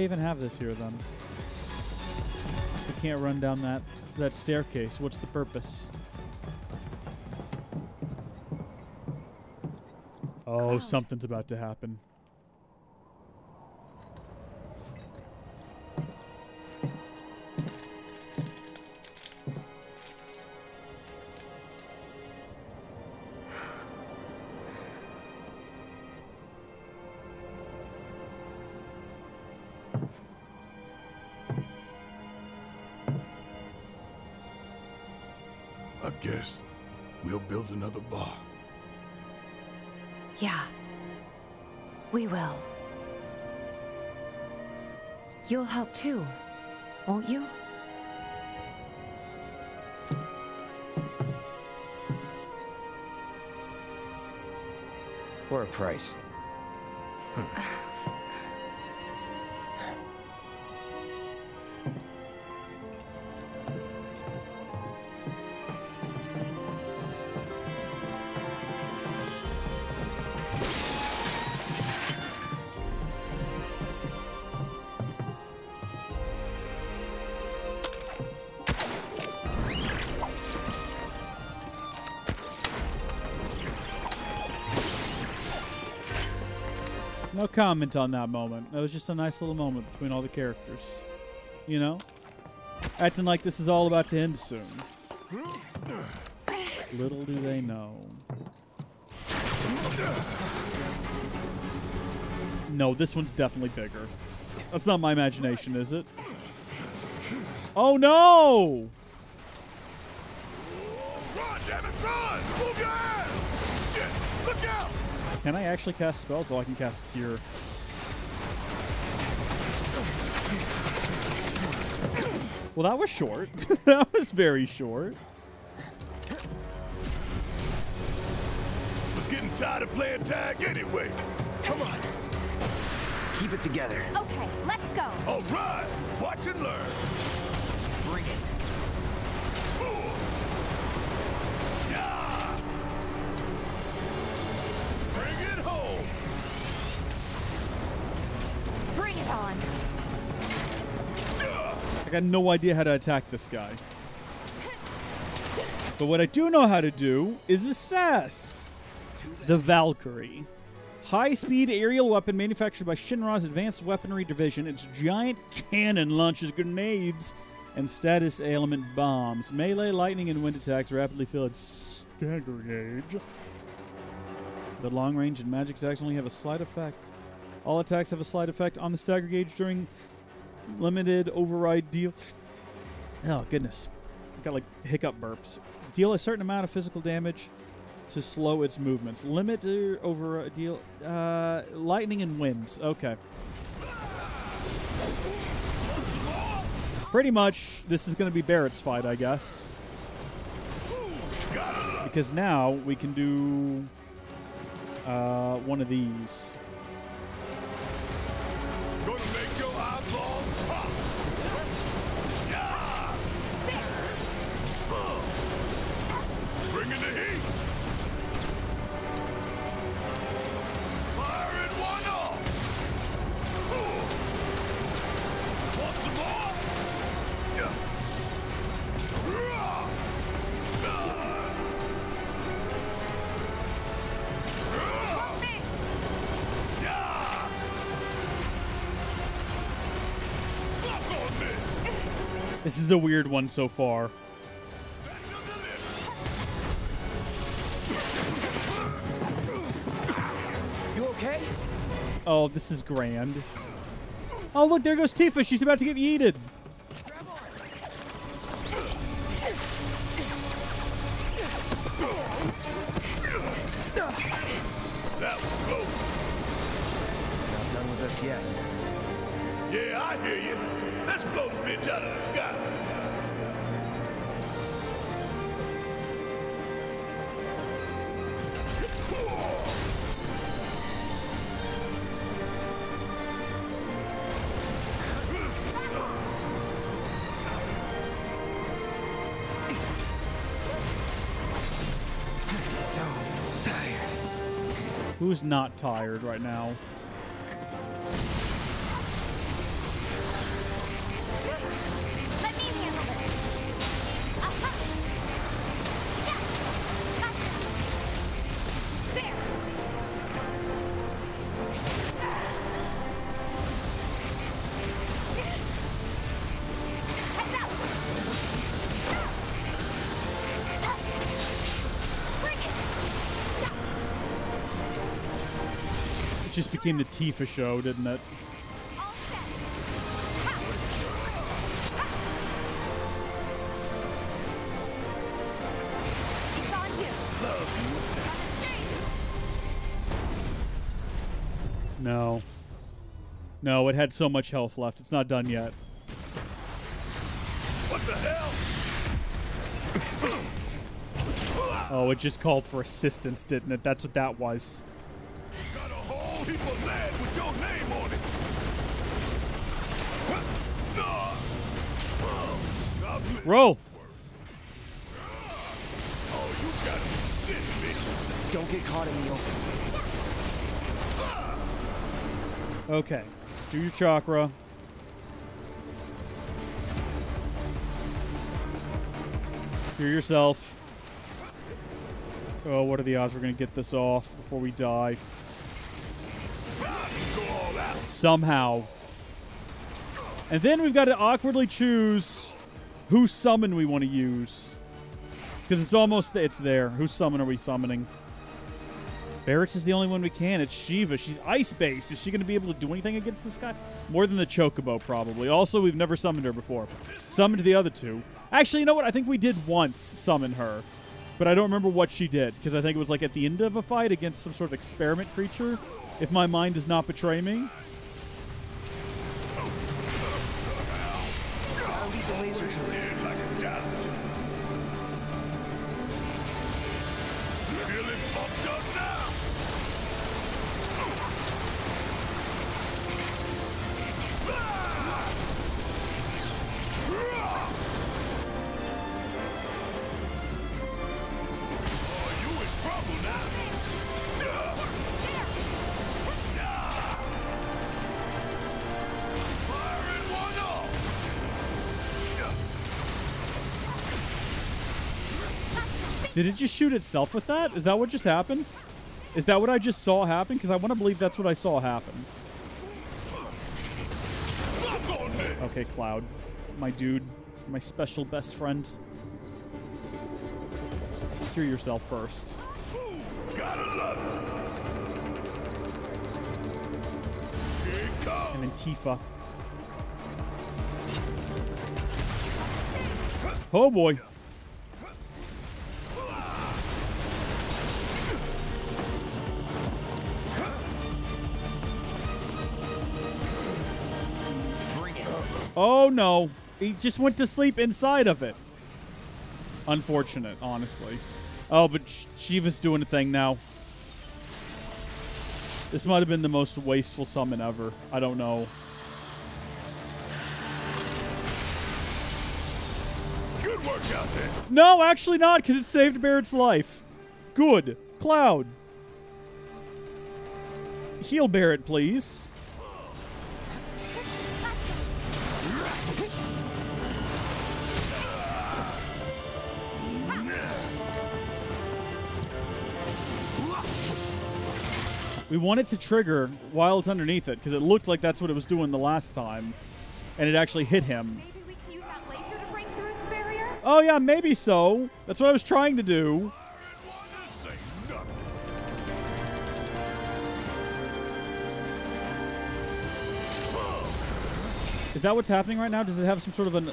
Why even have this here then? We can't run down that that staircase. What's the purpose? Oh, something's about to happen. Price. No comment on that moment. That was just a nice little moment between all the characters. You know? Acting like this is all about to end soon. Little do they know. No, this one's definitely bigger. That's not my imagination, is it? Oh no! Run, damn it, run! Move your ass! Shit, look out! Can I actually cast spells? Oh, I can cast Cure. Well, that was short. that was very short. Was getting tired of playing tag anyway. Come on. Keep it together. Okay, let's go. All right, watch and learn. I got no idea how to attack this guy. But what I do know how to do is assess the Valkyrie. High speed aerial weapon manufactured by Shinra's Advanced Weaponry Division. Its giant cannon launches grenades and status element bombs. Melee, lightning, and wind attacks rapidly fill its stagger gauge. The long range and magic attacks only have a slight effect. All attacks have a slight effect on the stagger gauge during limited override deal. Oh goodness, I got like hiccup burps. Deal a certain amount of physical damage to slow its movements. Limit over deal uh, lightning and winds. Okay. Pretty much, this is going to be Barret's fight, I guess. Because now we can do uh, one of these. Is a weird one so far. You okay? Oh, this is grand. Oh, look, there goes Tifa. She's about to get yeeted. That was close. It's not done with us yet. Yeah, I hear you. Let's blow the bitch out of the sky. So tired. Who's not tired right now? Became the Tifa show, didn't it? All set. It's on you. No. No, it had so much health left. It's not done yet. What the hell? Oh, it just called for assistance, didn't it? That's what that was. Roll. Oh, you gotta be shitting me. Don't get caught in the open. Okay. Do your chakra. Hear yourself. Oh, what are the odds we're going to get this off before we die? Somehow. And then we've got to awkwardly choose whose summon we want to use. Because it's almost, it's there. Whose summon are we summoning? Barret's is the only one we can. It's Shiva. She's ice-based. Is she going to be able to do anything against this guy? More than the Chocobo, probably. Also, we've never summoned her before. Summoned the other two. Actually, you know what? I think we did once summon her. But I don't remember what she did, because I think it was like at the end of a fight against some sort of experiment creature, if my mind does not betray me. Leave the laser turret. Did it just shoot itself with that? Is that what just happened? Is that what I just saw happen? Because I want to believe that's what I saw happen. Okay, Cloud. My dude. My special best friend. Cure yourself first. And then Tifa. Oh boy. Oh no. He just went to sleep inside of it. Unfortunate, honestly. Oh, but Sh- Shiva's doing a thing now. This might have been the most wasteful summon ever. I don't know. Good work out there. No, actually not, because it saved Barret's life. Good. Cloud. Heal Barret, please. We want it to trigger while it's underneath it, because it looked like that's what it was doing the last time. And it actually hit him. Maybe we can use that laser to break through its barrier? Oh, yeah, maybe so. That's what I was trying to do. Is that what's happening right now? Does it have some sort of an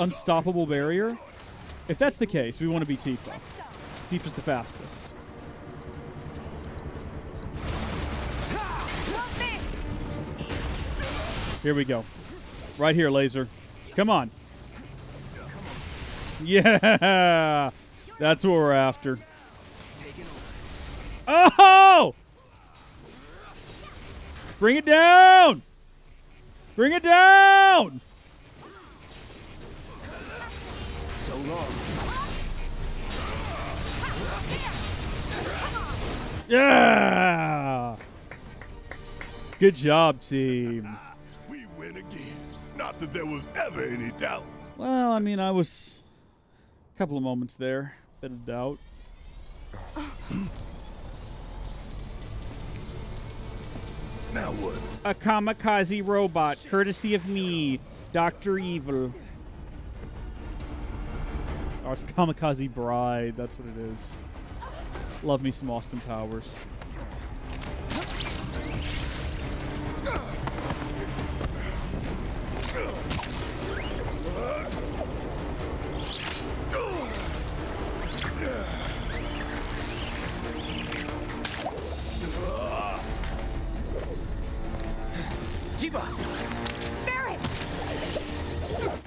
unstoppable barrier? If that's the case, we want to be Tifa. Tifa's the fastest. Here we go. Right here, laser. Come on. Yeah! That's what we're after. Oh! Bring it down! Bring it down! So long. Yeah! Good job, team. We win again. Not that there was ever any doubt. Well, I mean, I was a couple of moments there. Bit of doubt. Now what? A kamikaze robot, courtesy of me, Dr. Evil. Oh, it's Kamikaze Bride. That's what it is. Love me some Austin Powers.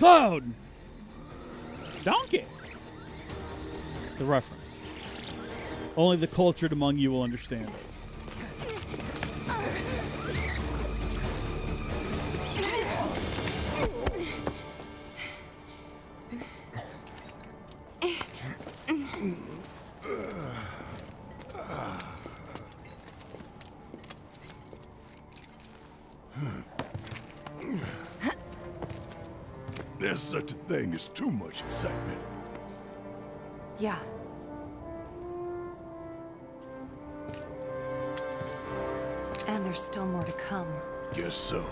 Cloud! Donkey! It's a reference. Only the cultured among you will understand it. Such a thing as too much excitement. Yeah. And there's still more to come. Guess so.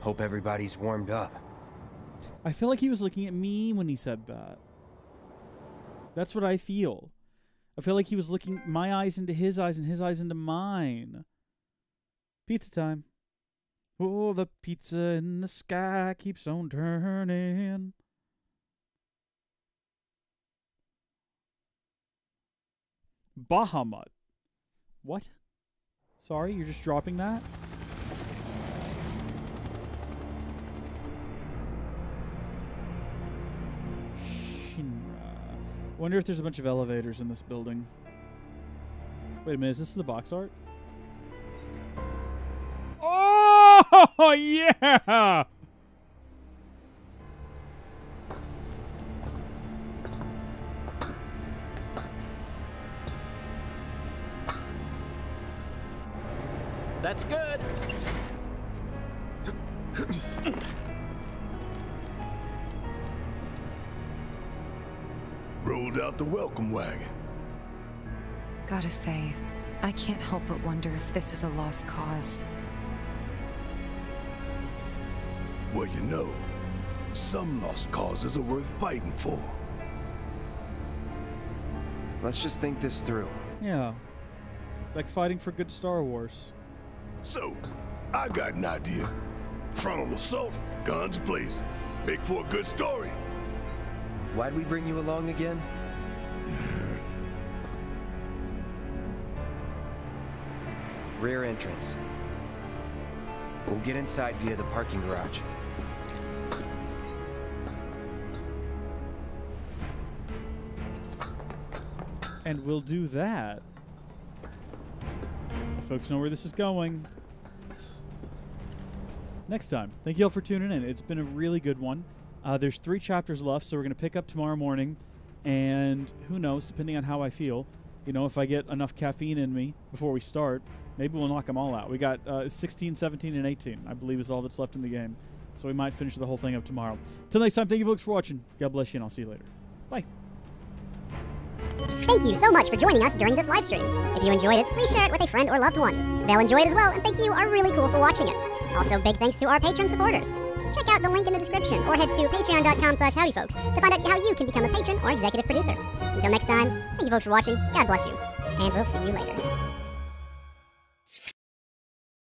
Hope everybody's warmed up. I feel like he was looking at me when he said that. That's what I feel. I feel like he was looking my eyes into his eyes and his eyes into mine. Pizza time. Oh, the pizza in the sky keeps on turning. Bahamut. What? Sorry, you're just dropping that? Shinra. Wonder if there's a bunch of elevators in this building. Wait a minute, is this the box art? Oh yeah! That's good. Rolled out the welcome wagon. Gotta say, I can't help but wonder if this is a lost cause. Well, you know, some lost causes are worth fighting for. Let's just think this through. Yeah. Like fighting for good Star Wars. So, I got an idea. Frontal assault, guns blazing. Make for a good story. Why'd we bring you along again? Rear entrance. We'll get inside via the parking garage. And we'll do that. Folks know where this is going. Next time. Thank you all for tuning in. It's been a really good one. Uh, there's three chapters left, so we're going to pick up tomorrow morning. And who knows, depending on how I feel, you know, if I get enough caffeine in me before we start, maybe we'll knock them all out. We got uh, 16, 17, and 18, I believe, is all that's left in the game. So we might finish the whole thing up tomorrow. Till next time, thank you folks for watching. God bless you, and I'll see you later. Bye. Thank you so much for joining us during this live stream. If you enjoyed it, please share it with a friend or loved one. They'll enjoy it as well, and think you are really cool for watching it. Also, big thanks to our patron supporters. Check out the link in the description or head to patreon.com slash howdyfolks to find out how you can become a patron or executive producer. Until next time, thank you folks for watching, God bless you, and we'll see you later.